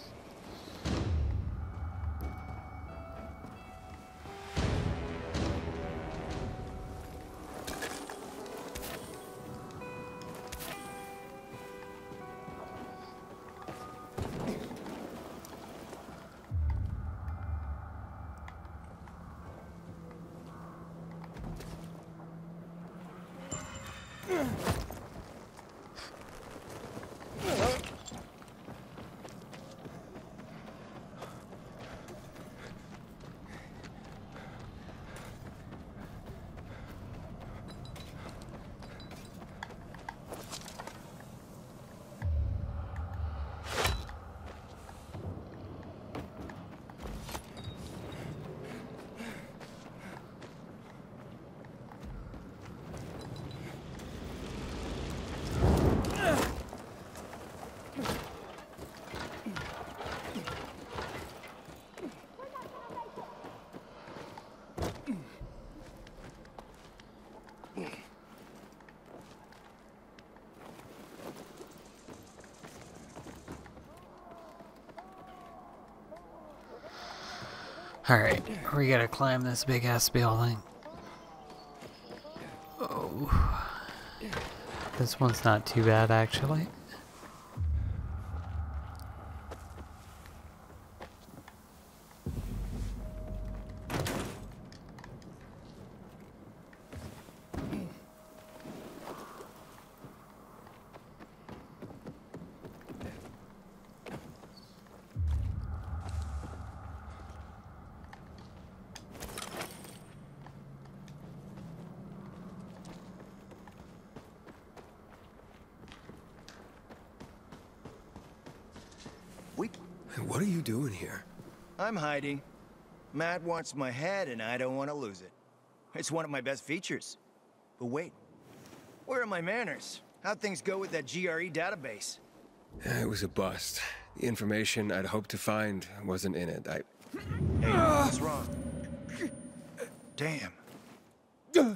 Alright, we gotta climb this big ass building. Oh. This one's not too bad actually. We... What are you doing here? I'm hiding. Matt wants my head, and I don't want to lose it. It's one of my best features. But wait. Where are my manners? How'd things go with that GRE database? It was a bust. The information I'd hoped to find wasn't in it. I... Hey, what's wrong? Damn.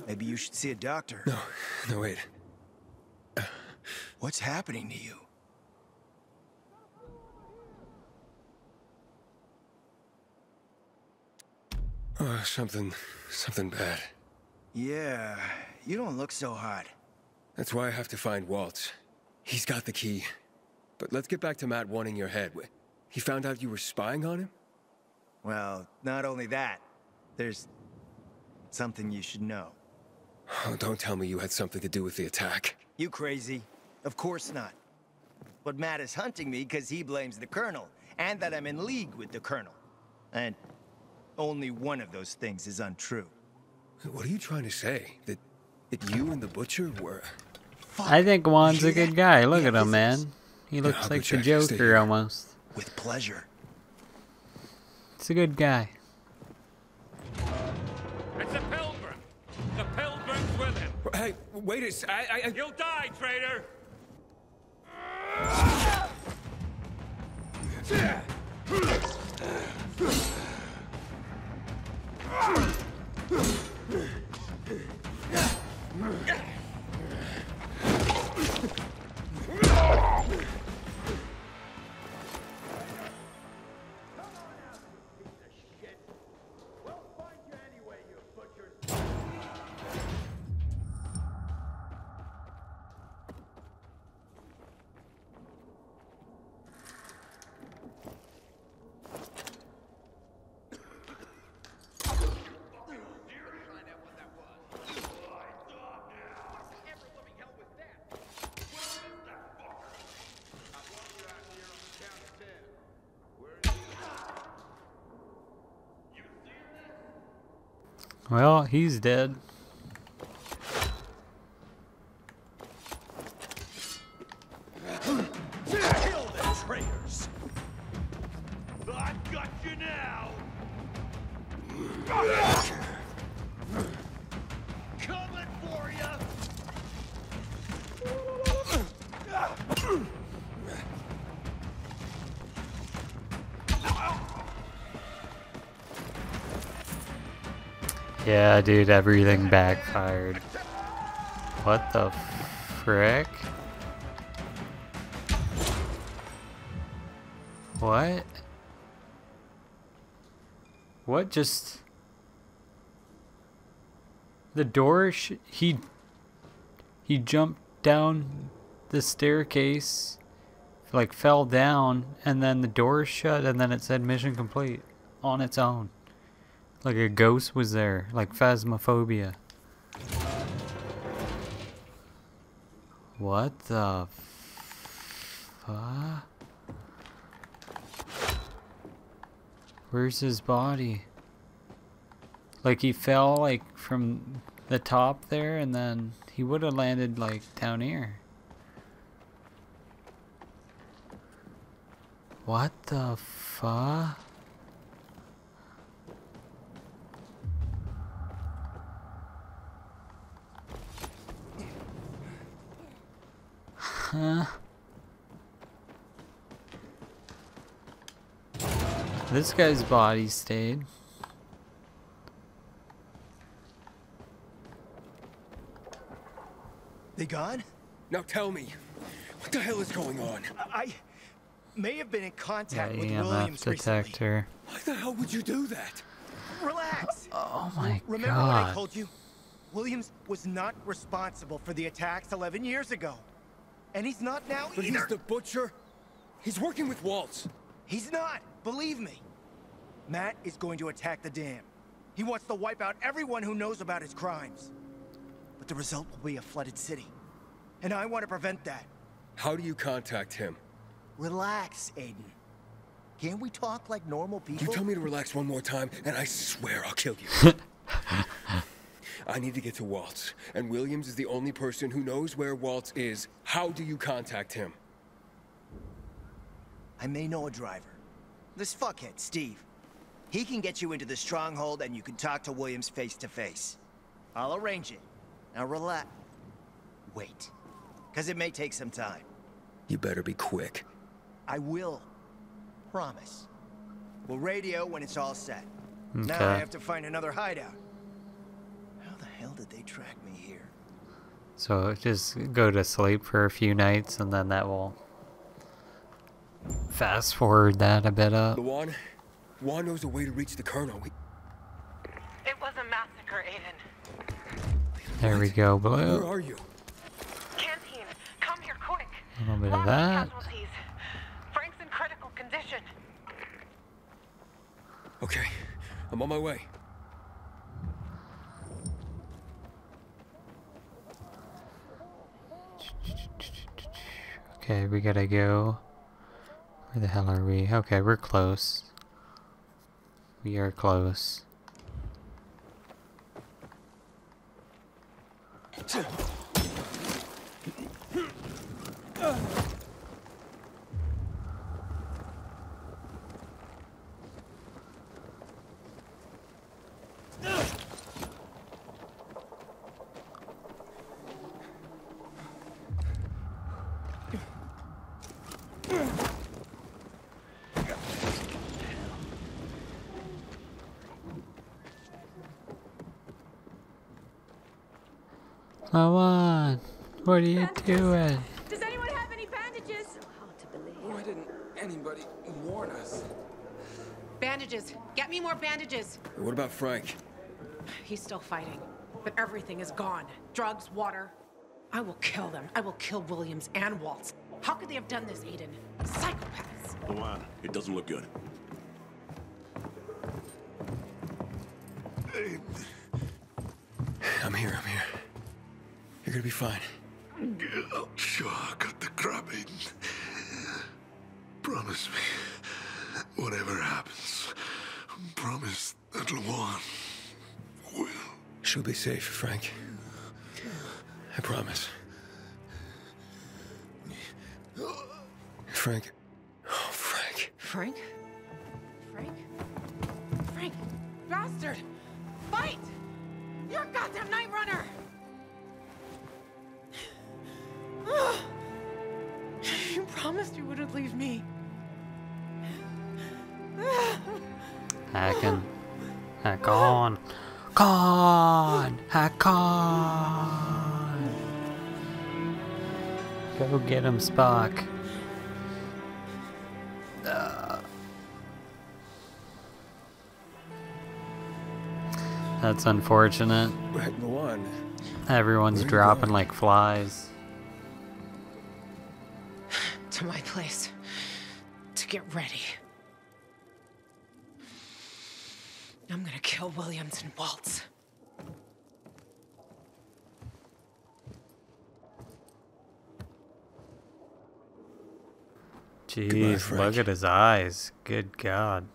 Maybe you should see a doctor. No, no, wait. What's happening to you? Oh, something... something bad. Yeah, you don't look so hot. That's why I have to find Waltz. He's got the key. But let's get back to Matt wanting your head. He found out you were spying on him? Well, not only that, there's something you should know. Oh, don't tell me you had something to do with the attack. You crazy? Of course not. But Matt is hunting me because he blames the Colonel, and that I'm in league with the Colonel. And only one of those things is untrue. What are you trying to say? That, that you and the Butcher were... I think Juan's a good guy. Look Yeah, at him, is- man. He looks I'll like the Joker almost. With pleasure. He's a good guy. It's a pilgrim. The pilgrim's with him. Hey, wait a s- I, I, I... You'll die, traitor. Yeah. Well, he's dead. Dude, everything backfired. What the frick? What? What just... The door, he... He jumped down the staircase, like fell down, and then the door shut, and then it said mission complete on its own. Like a ghost was there, like phasmophobia. What the fuck? Where's his body? Like he fell like from the top there and then he would have landed like down here. What the fuck? Huh? This guy's body stayed. They gone? Now tell me, what the hell is going on? I may have been in Yeah, contact with EMF Williams recently. detector. Why the hell would you do that? Relax. Oh my Remember what I told you? Williams was not responsible for the attacks 11 years ago. And he's not now But either. he's the butcher. He's working with Waltz. He's not. Believe me. Matt is going to attack the dam. He wants to wipe out everyone who knows about his crimes. But the result will be a flooded city. And I want to prevent that. How do you contact him? Relax, Aiden. Can't we talk like normal people? You tell me to relax one more time, and I swear I'll kill you. [laughs] I need to get to Waltz, and Williams is the only person who knows where Waltz is. How do you contact him? I may know a driver. This fuckhead, Steve. He can get you into the stronghold and you can talk to Williams face to face. I'll arrange it. Now relax. Wait. Because it may take some time. You better be quick. I will. Promise. We'll radio when it's all set. Okay. Now I have to find another hideout. How the hell did they track me here? So just go to sleep for a few nights and then that will fast forward that a bit up. Lawan, Juan knows a way to reach the Colonel. We... It was a massacre, Aiden. There we go, Blue. Where are you? Canteen, come here quick. A little bit of that. casualties. Frank's in critical condition. Okay, I'm on my way. Okay, we gotta go. Where the hell are we? Okay, we're close. We are close. Come on! What are you doing? Does anyone have any bandages? Why didn't anybody warn us? Bandages. Get me more bandages. What about Frank? He's still fighting, but everything is gone. Drugs, water. I will kill them. I will kill Williams and Waltz. How could they have done this, Aiden? Psychopaths. Lawan, it doesn't look good. I'm here, I'm here. You're gonna be fine. Oh, sure, I got the crap eaten. Promise me, whatever happens, promise that Lawan will. She'll be safe, Frank. I promise. Frank. Oh, Frank. Frank? Frank? Frank! Bastard! Get him, Spock. That's unfortunate. Lawan. Everyone's dropping going? like flies. To my place. To get ready. I'm gonna kill Williams and Waltz. Jeez, look at his eyes. Good God.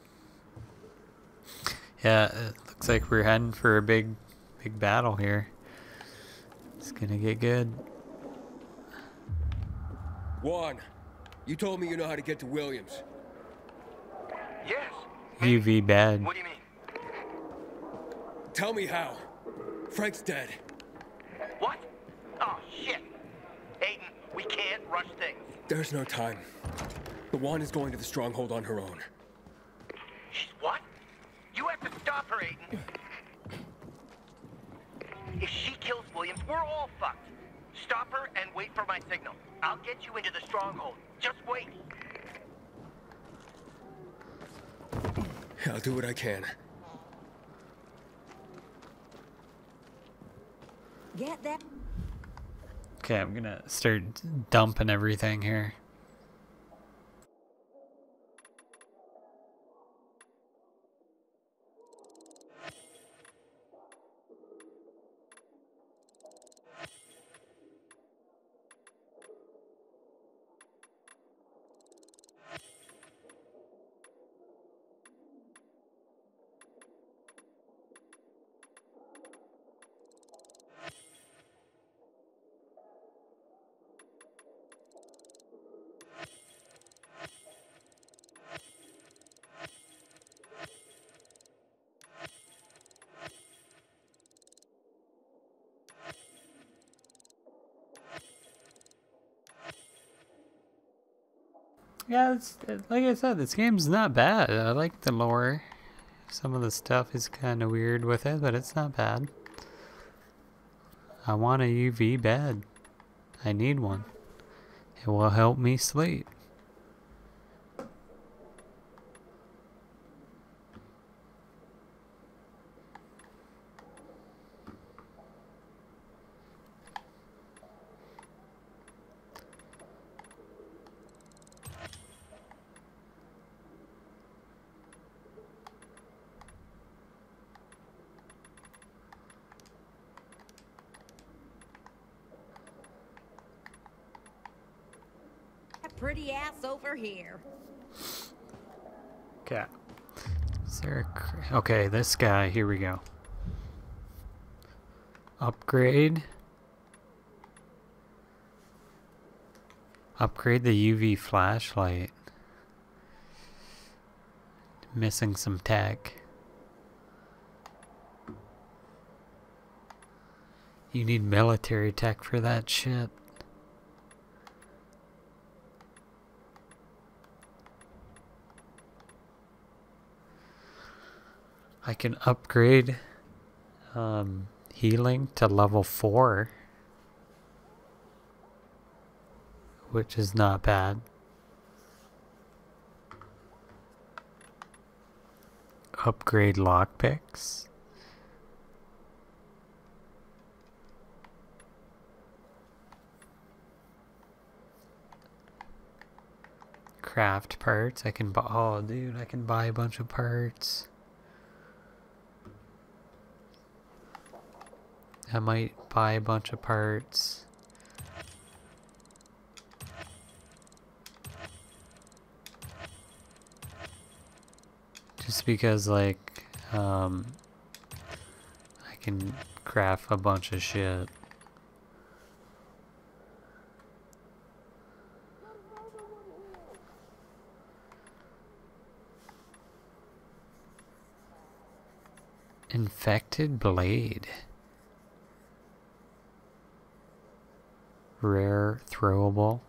Yeah, it looks like we're heading for a big, big battle here. It's gonna get good. Juan, you told me you know how to get to Williams. Yes. UV bad. What do you mean? Tell me how. Frank's dead. What? Oh, shit. Aiden, we can't rush things. There's no time. The one is going to the stronghold on her own. She's what? You have to stop her, Aiden. If she kills Williams, we're all fucked. Stop her and wait for my signal. I'll get you into the stronghold. Just wait. I'll do what I can. Get that. Okay, I'm gonna start dumping everything here. Yeah, it's like I said, this game's not bad. I like the lore. Some of the stuff is kind of weird with it, but it's not bad. I want a UV bed. I need one. It will help me sleep. That pretty ass over here. Okay. Is there a cr- okay, this guy, here we go. Upgrade. Upgrade the UV flashlight. Missing some tech. You need military tech for that shit. I can upgrade um, healing to level 4. Which is not bad. Upgrade lockpicks. Craft parts. I can buy. Oh, dude, I can buy a bunch of parts. I might buy a bunch of parts. Just because, like, um, I can craft a bunch of shit. Infected blade. Rare throwable.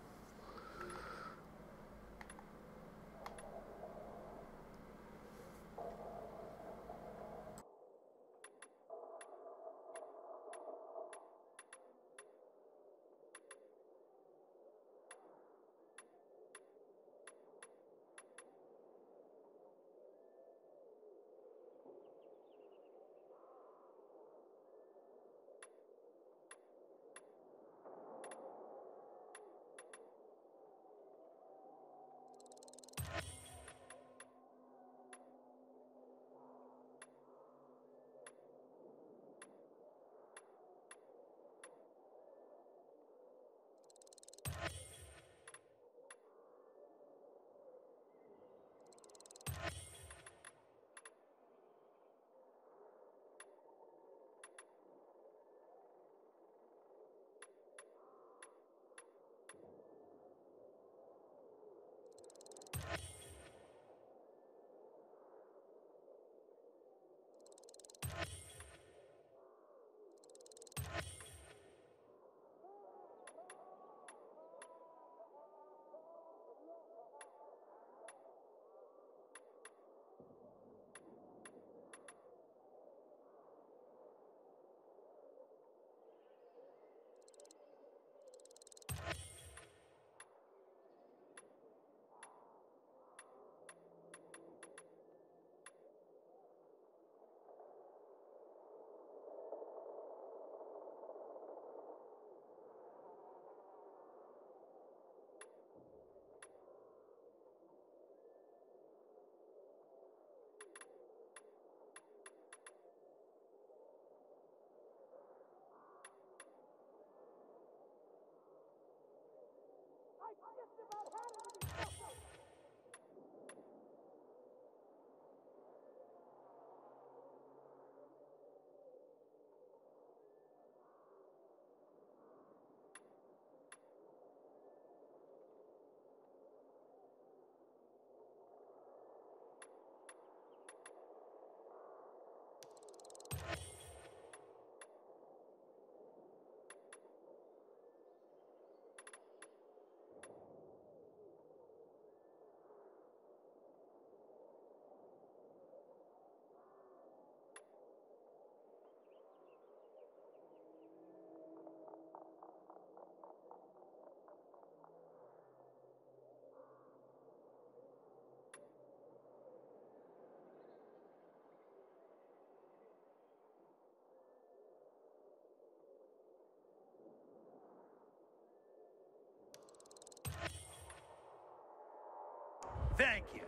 Thank you.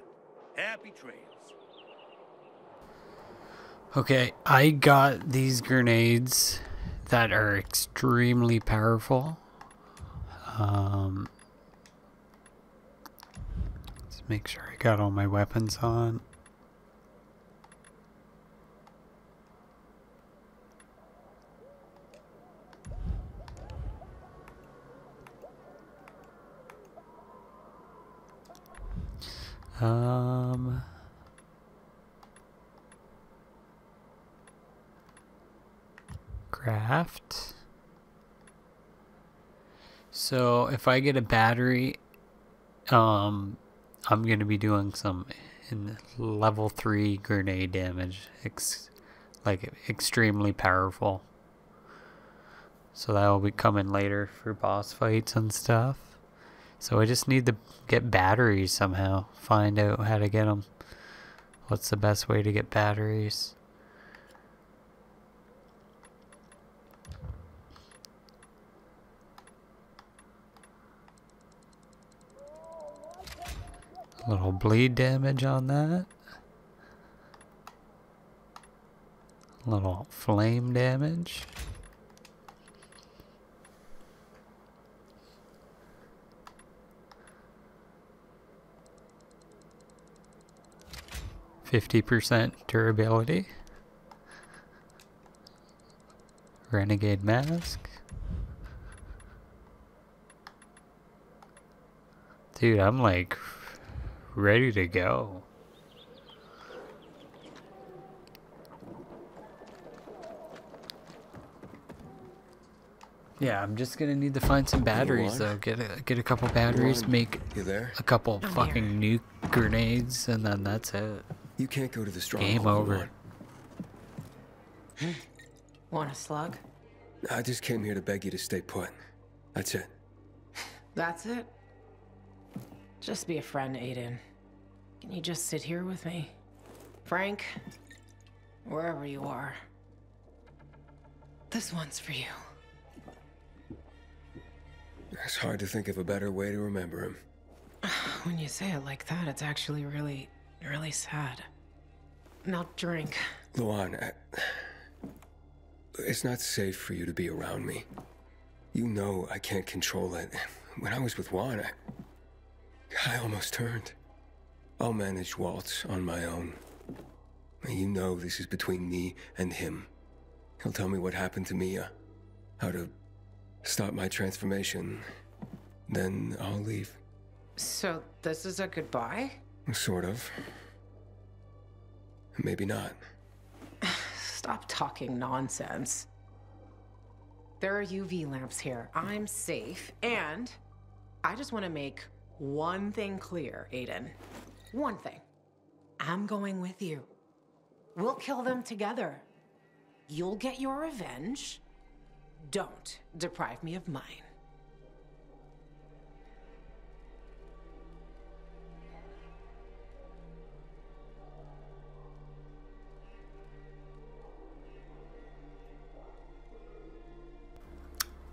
Happy trails. Okay, I got these grenades that are extremely powerful. Um, let's make sure I got all my weapons on. Um, craft. If I get a battery, um, I'm gonna be doing some in level three grenade damage, ex like extremely powerful. So that will be coming later for boss fights and stuff. So I just need to get batteries somehow. Find out how to get them. What's the best way to get batteries? Little bleed damage on that. A little flame damage. Fifty percent durability. Renegade mask. Dude, I'm like ready to go. Yeah, I'm just gonna need to find some batteries though. Get a get a couple batteries, make You there? a couple fucking nuke grenades, and then that's it. You can't go to the stronghold. Game over. [gasps] Want a slug? I just came here to beg you to stay put. That's it. That's it? Just be a friend, Aiden. Can you just sit here with me? Frank, wherever you are. This one's for you. It's hard to think of a better way to remember him. [sighs] When you say it like that, it's actually really, really sad. Now drink. Lawan, I... it's not safe for you to be around me. You know I can't control it. When I was with Juan, I, I almost turned. I'll manage Waltz on my own. You know this is between me and him. He'll tell me what happened to Mia, how to stop my transformation. Then I'll leave. So, this is a goodbye? Sort of. Maybe not. [sighs] Stop talking nonsense. There are UV lamps here. I'm safe. And I just want to make one thing clear, Aiden. One thing. I'm going with you. We'll kill them together. You'll get your revenge. Don't deprive me of mine.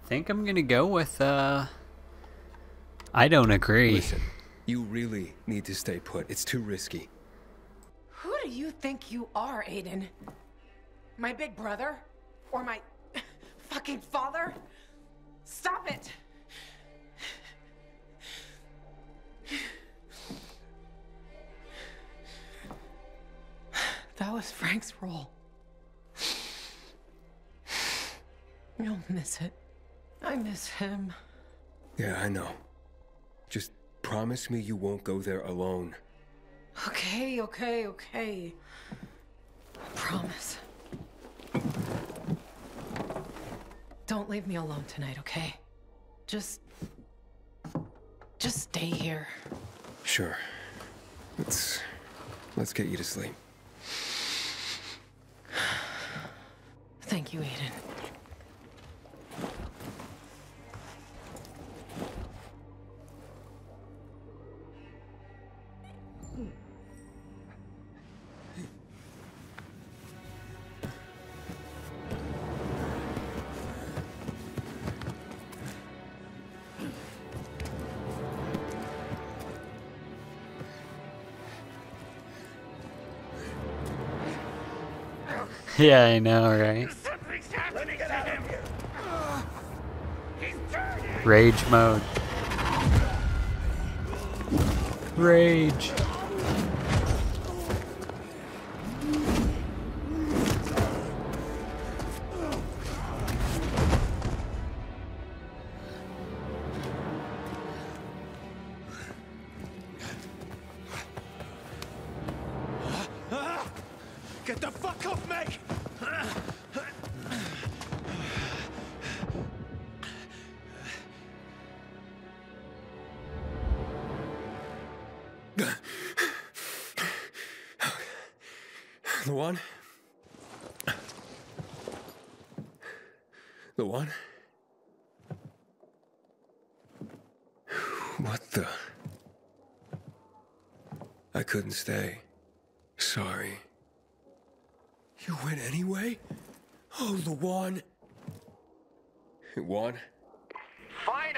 think I'm gonna go with uh I don't agree. Listen, you really need to stay put. It's too risky. Who do you think you are, Aiden? My big brother? Or my [laughs] fucking father? Stop it! [sighs] That was Frank's role. [sighs] You'll miss it. I miss him. Yeah, I know. Just promise me you won't go there alone. Okay, okay, okay. I Promise. Don't leave me alone tonight, okay? Just. Just stay here. Sure. Let's. Let's get you to sleep. Thank you, Aiden. Yeah, I know, right? Something's happening to him. He's turning. Rage mode. Rage. I stay. Sorry. You went anyway? Oh, Lawan. Lawan?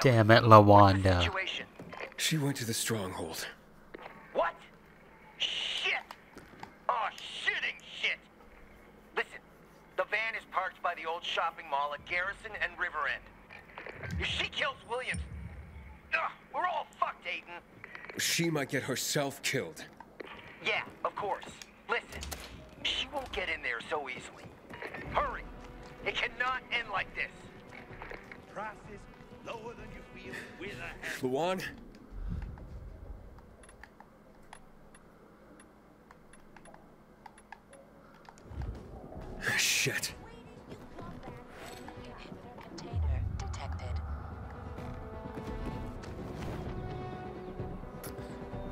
Damn it, Lawanda. Situation. She went to the stronghold. What? Shit! Oh, shitting shit! Listen, the van is parked by the old shopping mall at Garrison and River End. If she kills Williams, ugh, we're all fucked, Aiden. She might get herself killed. Yeah, of course. Listen, she won't get in there so easily. Hurry! It cannot end like this. Prices lower than you feel with a hand. Lawan? Shit.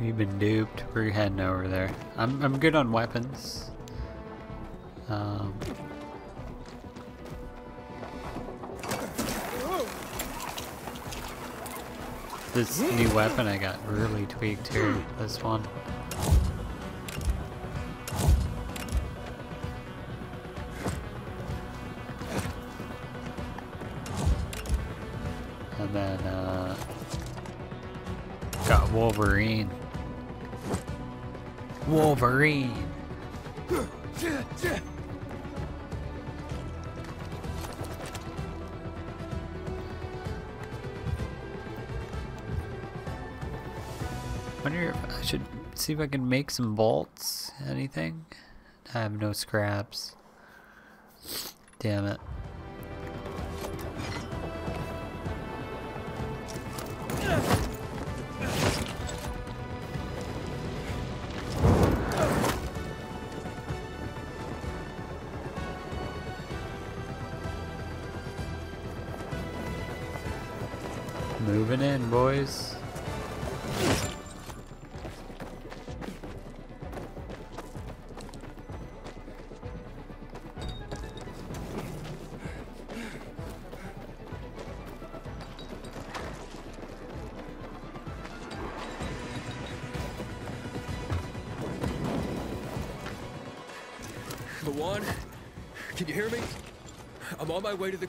We've been duped. We're heading over there. I'm I'm good on weapons. Um, this new weapon I got really tweaked here. This one. If I can make some bolts. Anything? I have no scraps. Damn it.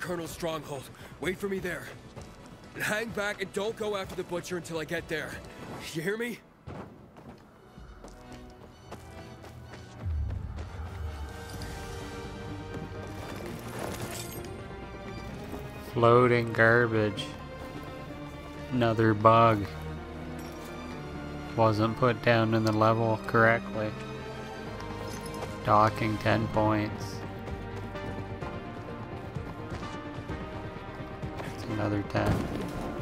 Colonel's stronghold. Wait for me there. And hang back and don't go after the butcher until I get there. You hear me? Floating garbage. Another bug. Wasn't put down in the level correctly. Docking 10 points. It's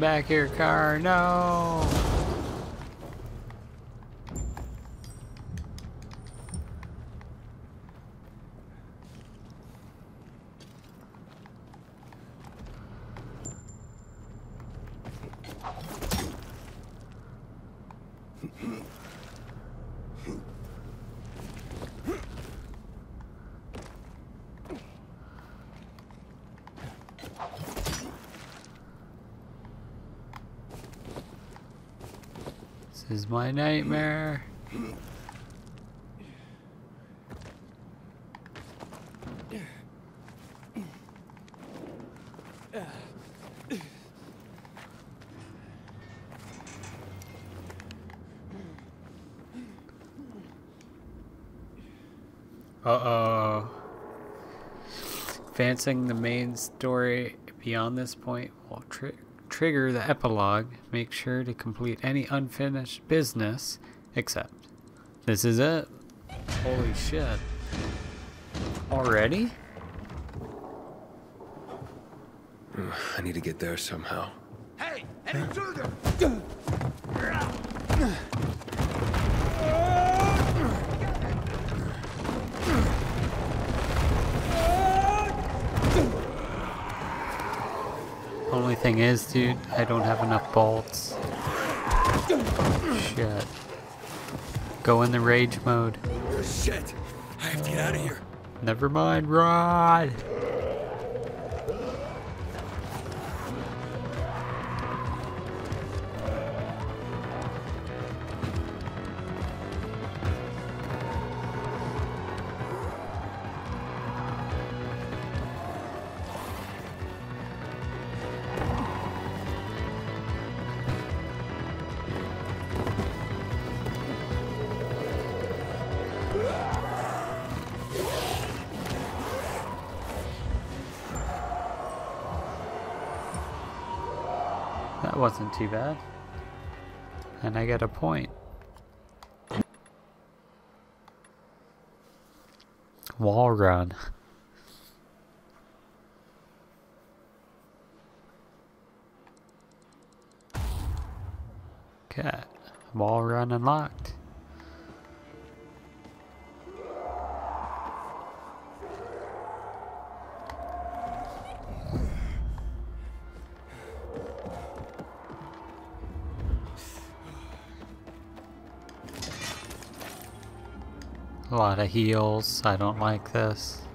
back here, car. No. This is my nightmare. Uh-oh. Advancing the main story beyond this point will tri trigger the epilogue. Make sure to complete any unfinished business except. This is it. Holy shit. Already? I need to get there somehow. Hey, an intruder! [clears throat] thing is, dude, I don't have enough bolts. Shit. Go in the rage mode. Shit! I have to get out of here. Never mind, Rod! Too bad. And I get a point. Wall run. [laughs] Okay. Wall run unlocked. Lot of heals. I don't like this.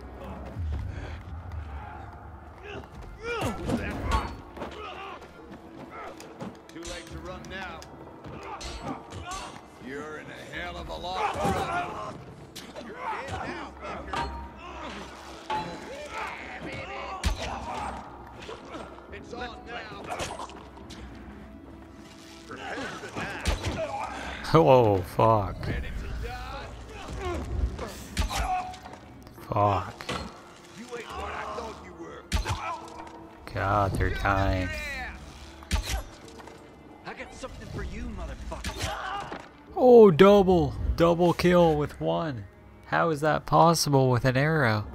How is that possible with an arrow?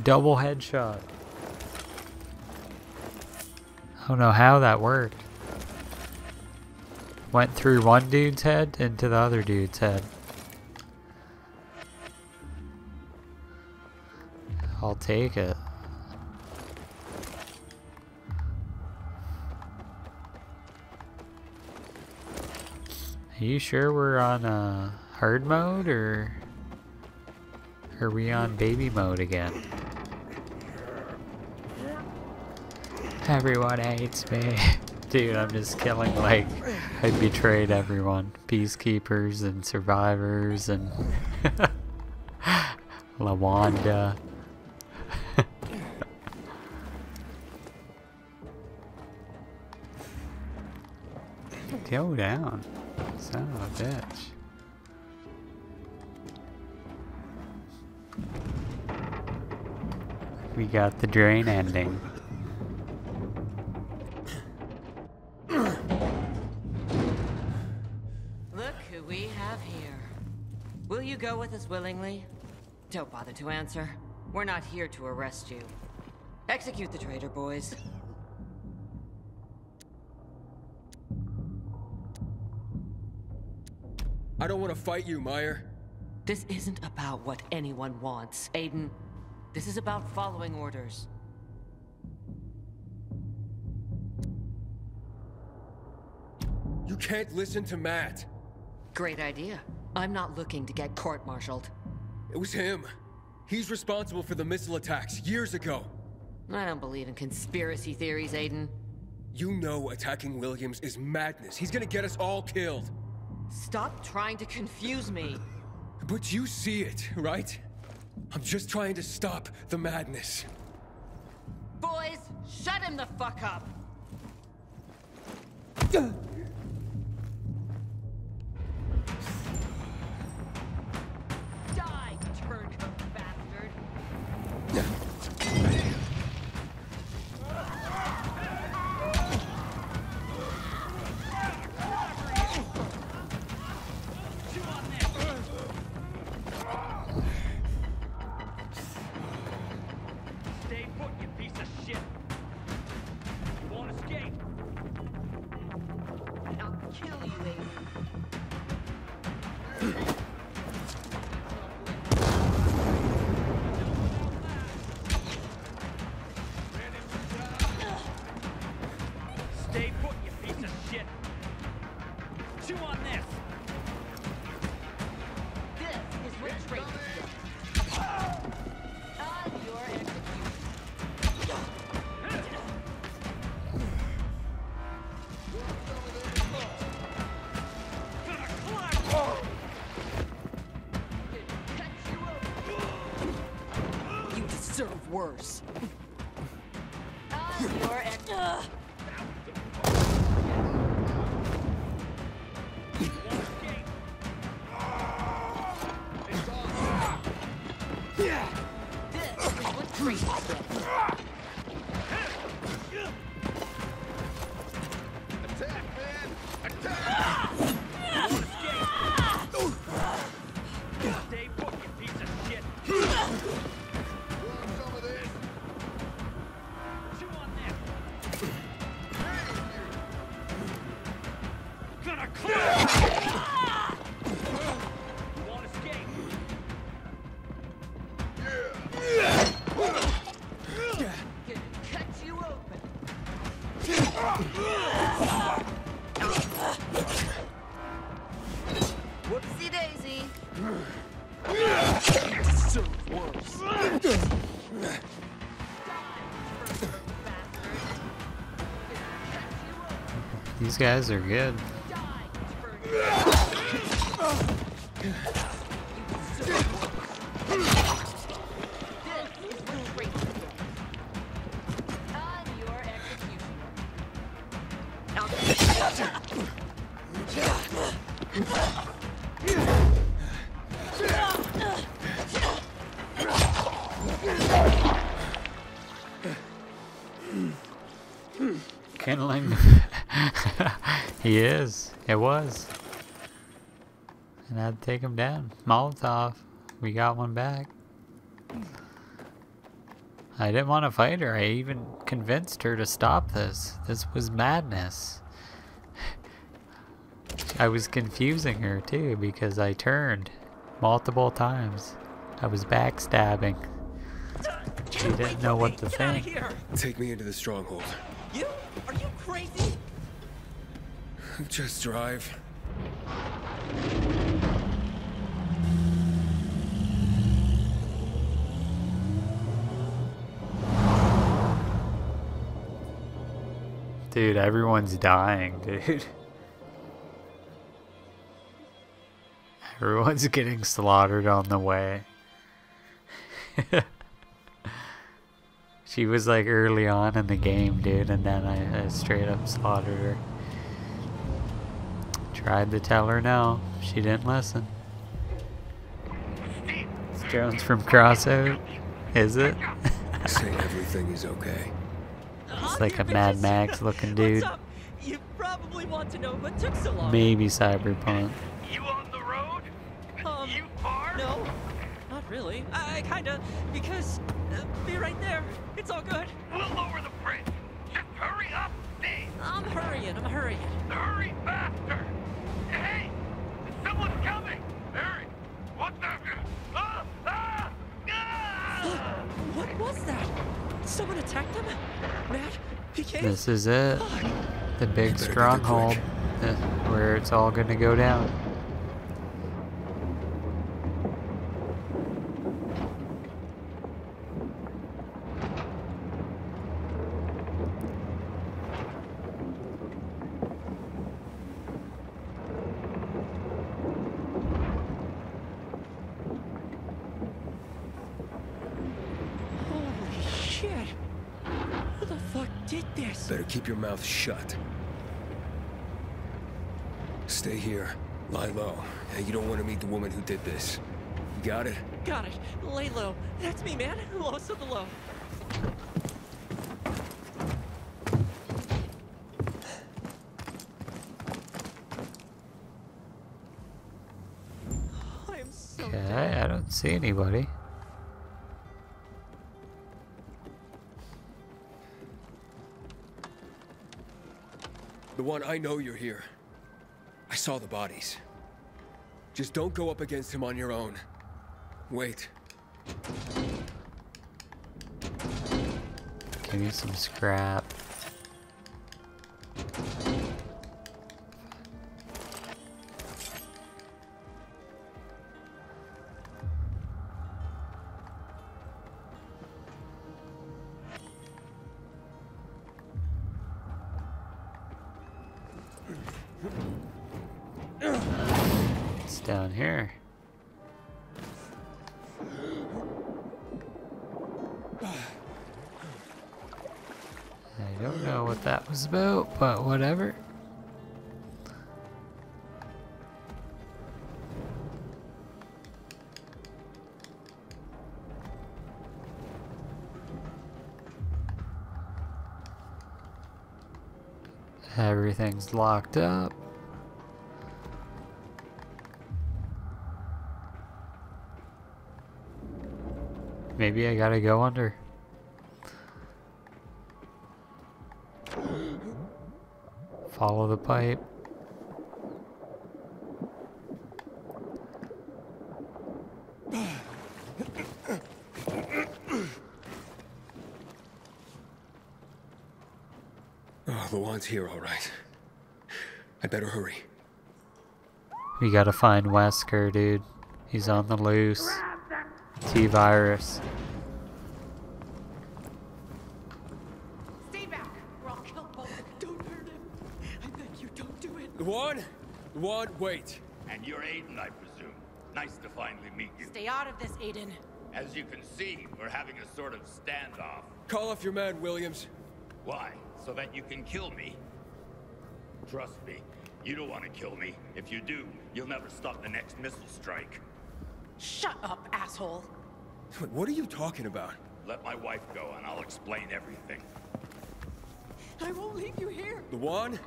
Double headshot. I don't know how that worked. Went through one dude's head into the other dude's head. I'll take it. Are you sure we're on uh, hard mode or are we on baby mode again? Everyone hates me. [laughs] Dude, I'm just killing like I betrayed everyone. Peacekeepers and survivors and [laughs] Lawanda. [laughs] Go down. Son of a bitch. We got the drain ending. Look who we have here. Will you go with us willingly? Don't bother to answer. We're not here to arrest you. Execute the traitor, boys. I don't want to fight you, Meyer. This isn't about what anyone wants, Aiden. This is about following orders. You can't listen to Matt. Great idea. I'm not looking to get court-martialed. It was him. He's responsible for the missile attacks years ago. I don't believe in conspiracy theories, Aiden. You know attacking Williams is madness. He's gonna get us all killed. Stop trying to confuse me. But you see it, right? I'm just trying to stop the madness. Boys, shut him the fuck up! These guys are good. This is what traitors get. On your execution. Kindling. he is. It was. And I had to take him down. Molotov. We got one back. I didn't want to fight her. I even convinced her to stop this. This was madness. [laughs] I was confusing her too because I turned multiple times. I was backstabbing. She didn't know what to think. Take me into the stronghold. You? Are you crazy? [laughs] Just drive. Dude, everyone's dying, dude. Everyone's getting slaughtered on the way. [laughs] she was like early on in the game, dude, and then I, I straight up slaughtered her. Tried to tell her no, she didn't listen. It's Jones from Crossout, is it? [laughs] Say everything is okay. It's like a Mad Max looking dude. You probably want to know what took so long. Maybe Cyberpunk. You on the road? Um, you far? No, not really. I, I kinda, because, uh, be right there. It's all good. We'll lower the bridge. Just hurry up, Steve. I'm hurrying, I'm hurrying. Hurry faster. Hey, someone's coming. Hurry. What the? Ah, ah, ah! What was that? Someone attacked them? Matt? PK? This is it. The big better get there stronghold. where it's all gonna go down. did this? Better keep your mouth shut. Stay here. Lie low. You don't want to meet the woman who did this. You got it? Got it. Lay low. That's me, man. Lowest of the low. I so Okay. I don't see anybody. The one I know you're here. I saw the bodies. Just don't go up against him on your own. Wait. Give me some scrap. But whatever. Everything's locked up. Maybe I gotta go under. Follow the pipe. Oh, the one's here, all right. I better hurry. We gotta find Wesker, dude. He's on the loose. T-Virus. Stay back, or I'll kill both. Don't hurt him. I beg you, don't do it. The one? The wait. And you're Aiden, I presume. Nice to finally meet you. Stay out of this, Aiden. As you can see, we're having a sort of standoff. Call off your man, Williams. Why? So that you can kill me? Trust me, you don't want to kill me. If you do, you'll never stop the next missile strike. Shut up, asshole. Wait, What are you talking about? Let my wife go and I'll explain everything. I won't leave you here. The one?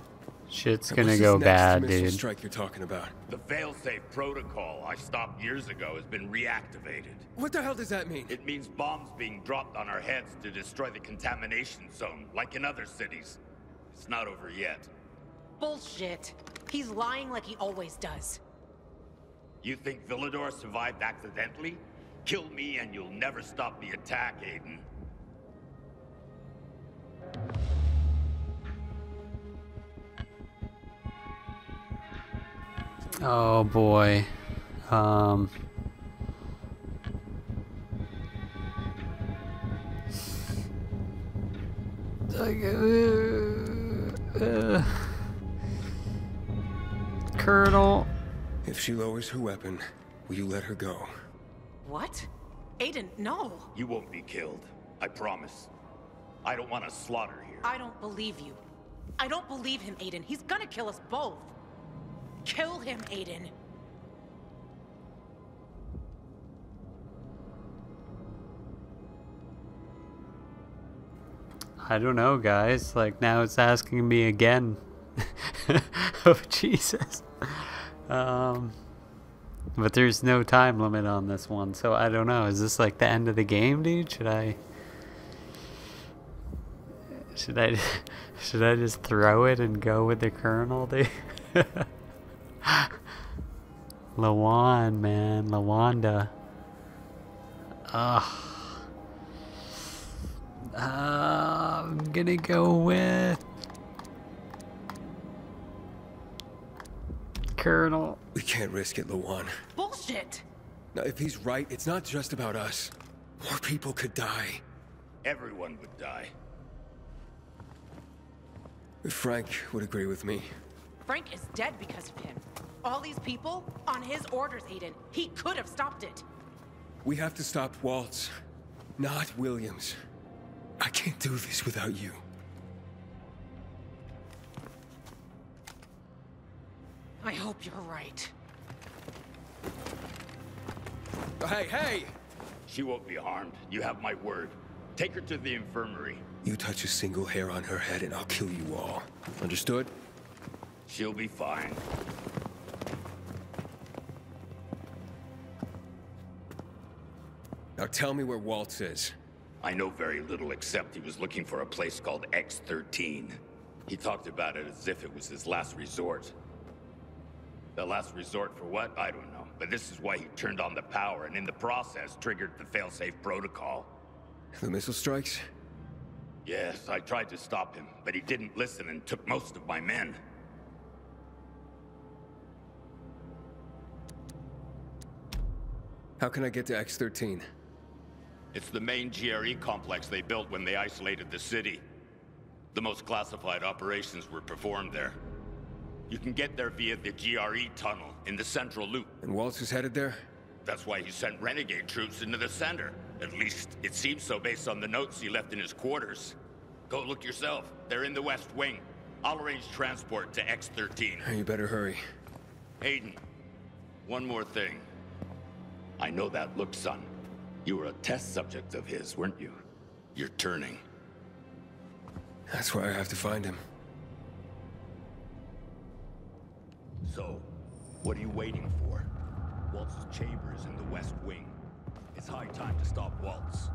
Shit's gonna what's go this next bad, missile dude. strike you're talking about? The failsafe protocol I stopped years ago has been reactivated. What the hell does that mean? It means bombs being dropped on our heads to destroy the contamination zone, like in other cities. It's not over yet. Bullshit. He's lying like he always does. You think Villedor survived accidentally? Kill me and you'll never stop the attack, Aiden. Oh boy. Um. Uh, uh, Colonel. If she lowers her weapon, will you let her go? What? Aiden, no. You won't be killed. I promise. I don't want to slaughter here. I don't believe you. I don't believe him, Aiden. He's gonna kill us both. Kill him, Aiden. I don't know, guys. Like now it's asking me again. [laughs] oh Jesus. Um. But there's no time limit on this one, so I don't know. Is this like the end of the game, dude? Should I? Should I? [laughs] Should I just throw it and go with the colonel, dude? [laughs] [gasps] Lawan, man, Lawanda. Ugh. Uh, I'm gonna go with Colonel. We can't risk it, Lawan. Bullshit. Now, if he's right, it's not just about us. More people could die. Everyone would die. Frank would agree with me. Frank is dead because of him. All these people, on his orders, Aiden. He could have stopped it. We have to stop Waltz, not Williams. I can't do this without you. I hope you're right. Hey, hey! She won't be harmed. You have my word. Take her to the infirmary. You touch a single hair on her head and I'll kill you all. Understood? She'll be fine. Now tell me where Waltz is. I know very little except he was looking for a place called X-13. He talked about it as if it was his last resort. The last resort for what? I don't know. But this is why he turned on the power and in the process triggered the failsafe protocol. The missile strikes? Yes, I tried to stop him, but he didn't listen and took most of my men. How can I get to X-13? It's the main GRE complex they built when they isolated the city. The most classified operations were performed there. You can get there via the GRE tunnel in the central loop. And Waltz is headed there? That's why he sent renegade troops into the center. At least, it seems so based on the notes he left in his quarters. Go look yourself. They're in the West Wing. I'll arrange transport to X-13. You better hurry. Aiden, one more thing. I know that look, son. You were a test subject of his, weren't you? You're turning. That's why I have to find him. So, what are you waiting for? Waltz's chamber is in the West Wing. It's high time to stop Waltz.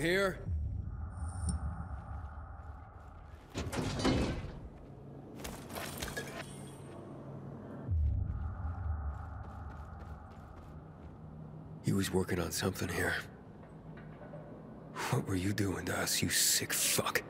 Here? He was working on something here. What were you doing to us, you sick fuck?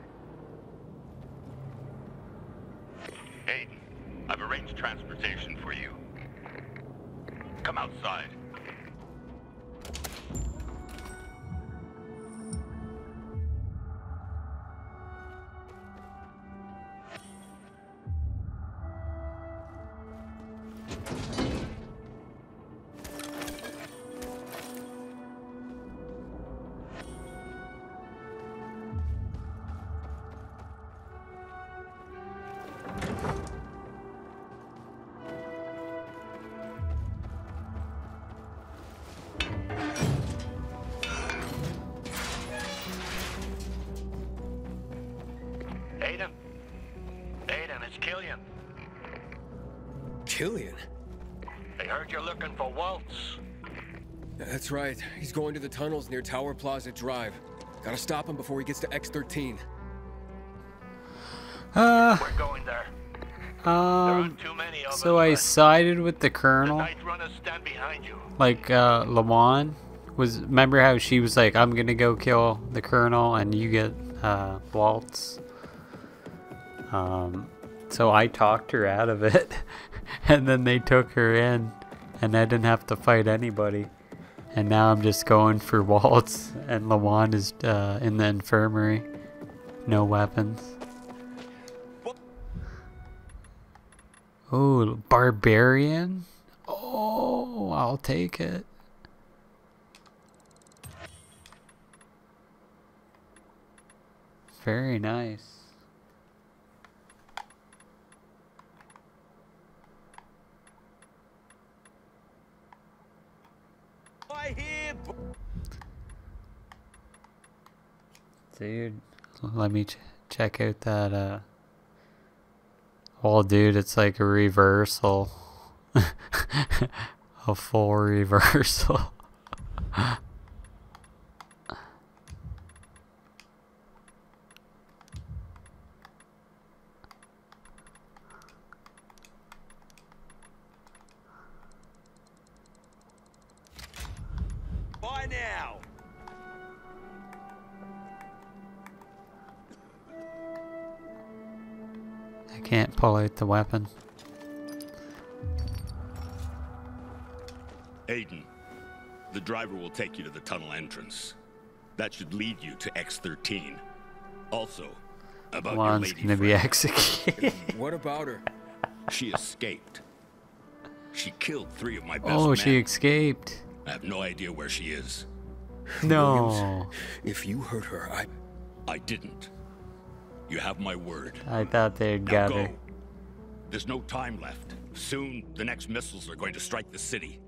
That's right. He's going to the tunnels near Tower Plaza Drive. Gotta stop him before he gets to X-13. Uh, We're going there. um, too many of so us I sided with the colonel. Night runners stand behind you. Like, uh, Lawan was, remember how she was like, I'm gonna go kill the colonel and you get, uh, Waltz? Um, so I talked her out of it, [laughs] and then they took her in, and I didn't have to fight anybody. And now I'm just going for [laughs] Waltz, and Lawan is uh, in the infirmary. No weapons. Oh, barbarian? Oh, I'll take it. Very nice. Dude, let me ch check out that, uh... Well, dude, it's like a reversal. [laughs] a full reversal. [laughs] can't pull out the weapon. Aiden, the driver will take you to the tunnel entrance. That should lead you to X-13. Also, about Juan's your lady gonna be executed. [laughs] What about her? She escaped. She killed three of my best oh, men. she escaped. I have no idea where she is. No. Williams, if you hurt her, I... I didn't. You have my word. I thought they'd Now got go. There's no time left. Soon, the next missiles are going to strike the city.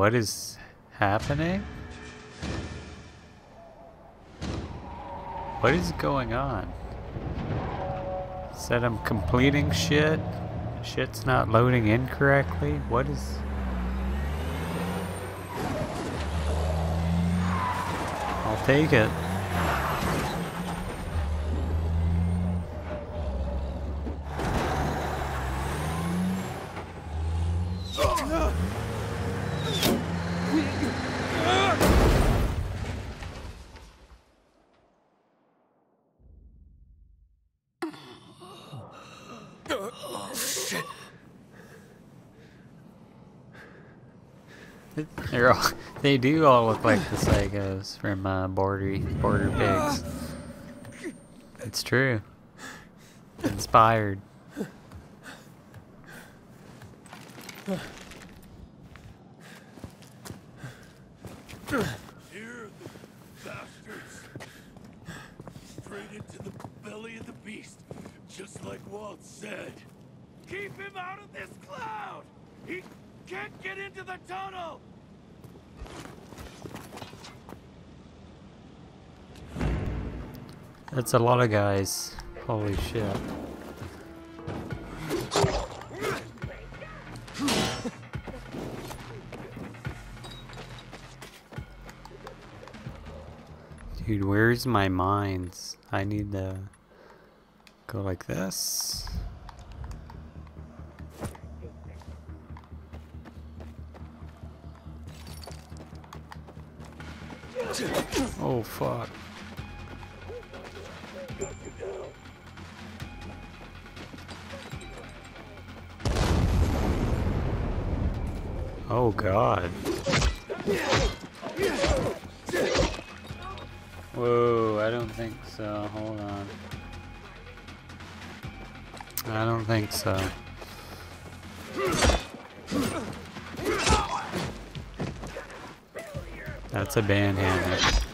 What is happening? What is going on? Said I'm completing shit. Shit's not loading incorrectly. What is. I'll take it. Shit. They're all, [laughs] they do all look like the psychos from uh, Border Border Pigs. It's true. Inspired. Here, the bastards. Straight into the belly of the beast, just like Walt said. Keep him out of this cloud! He can't get into the tunnel! That's a lot of guys. Holy shit. Dude, where's my mines? I need to go like this. Oh fuck. God. Whoa, I don't think so. Hold on. I don't think so. That's a bandhammer.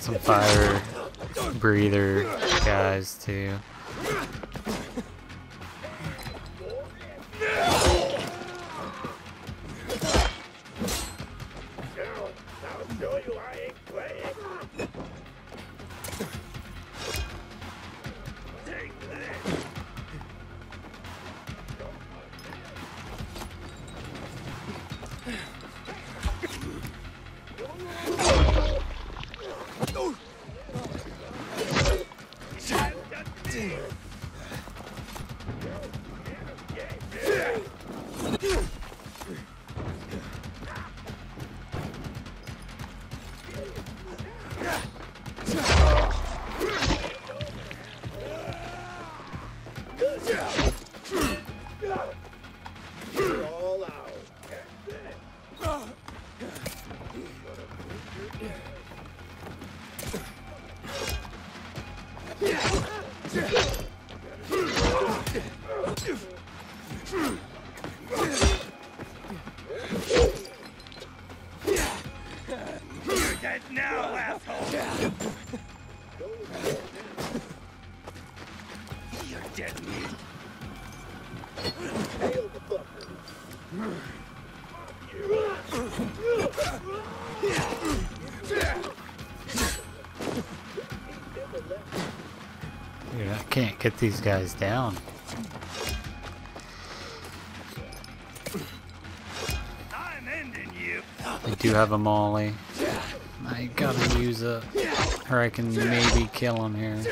Some fire breather guys too. Get these guys down. I do have a molly. I gotta use it, or I can maybe kill him here.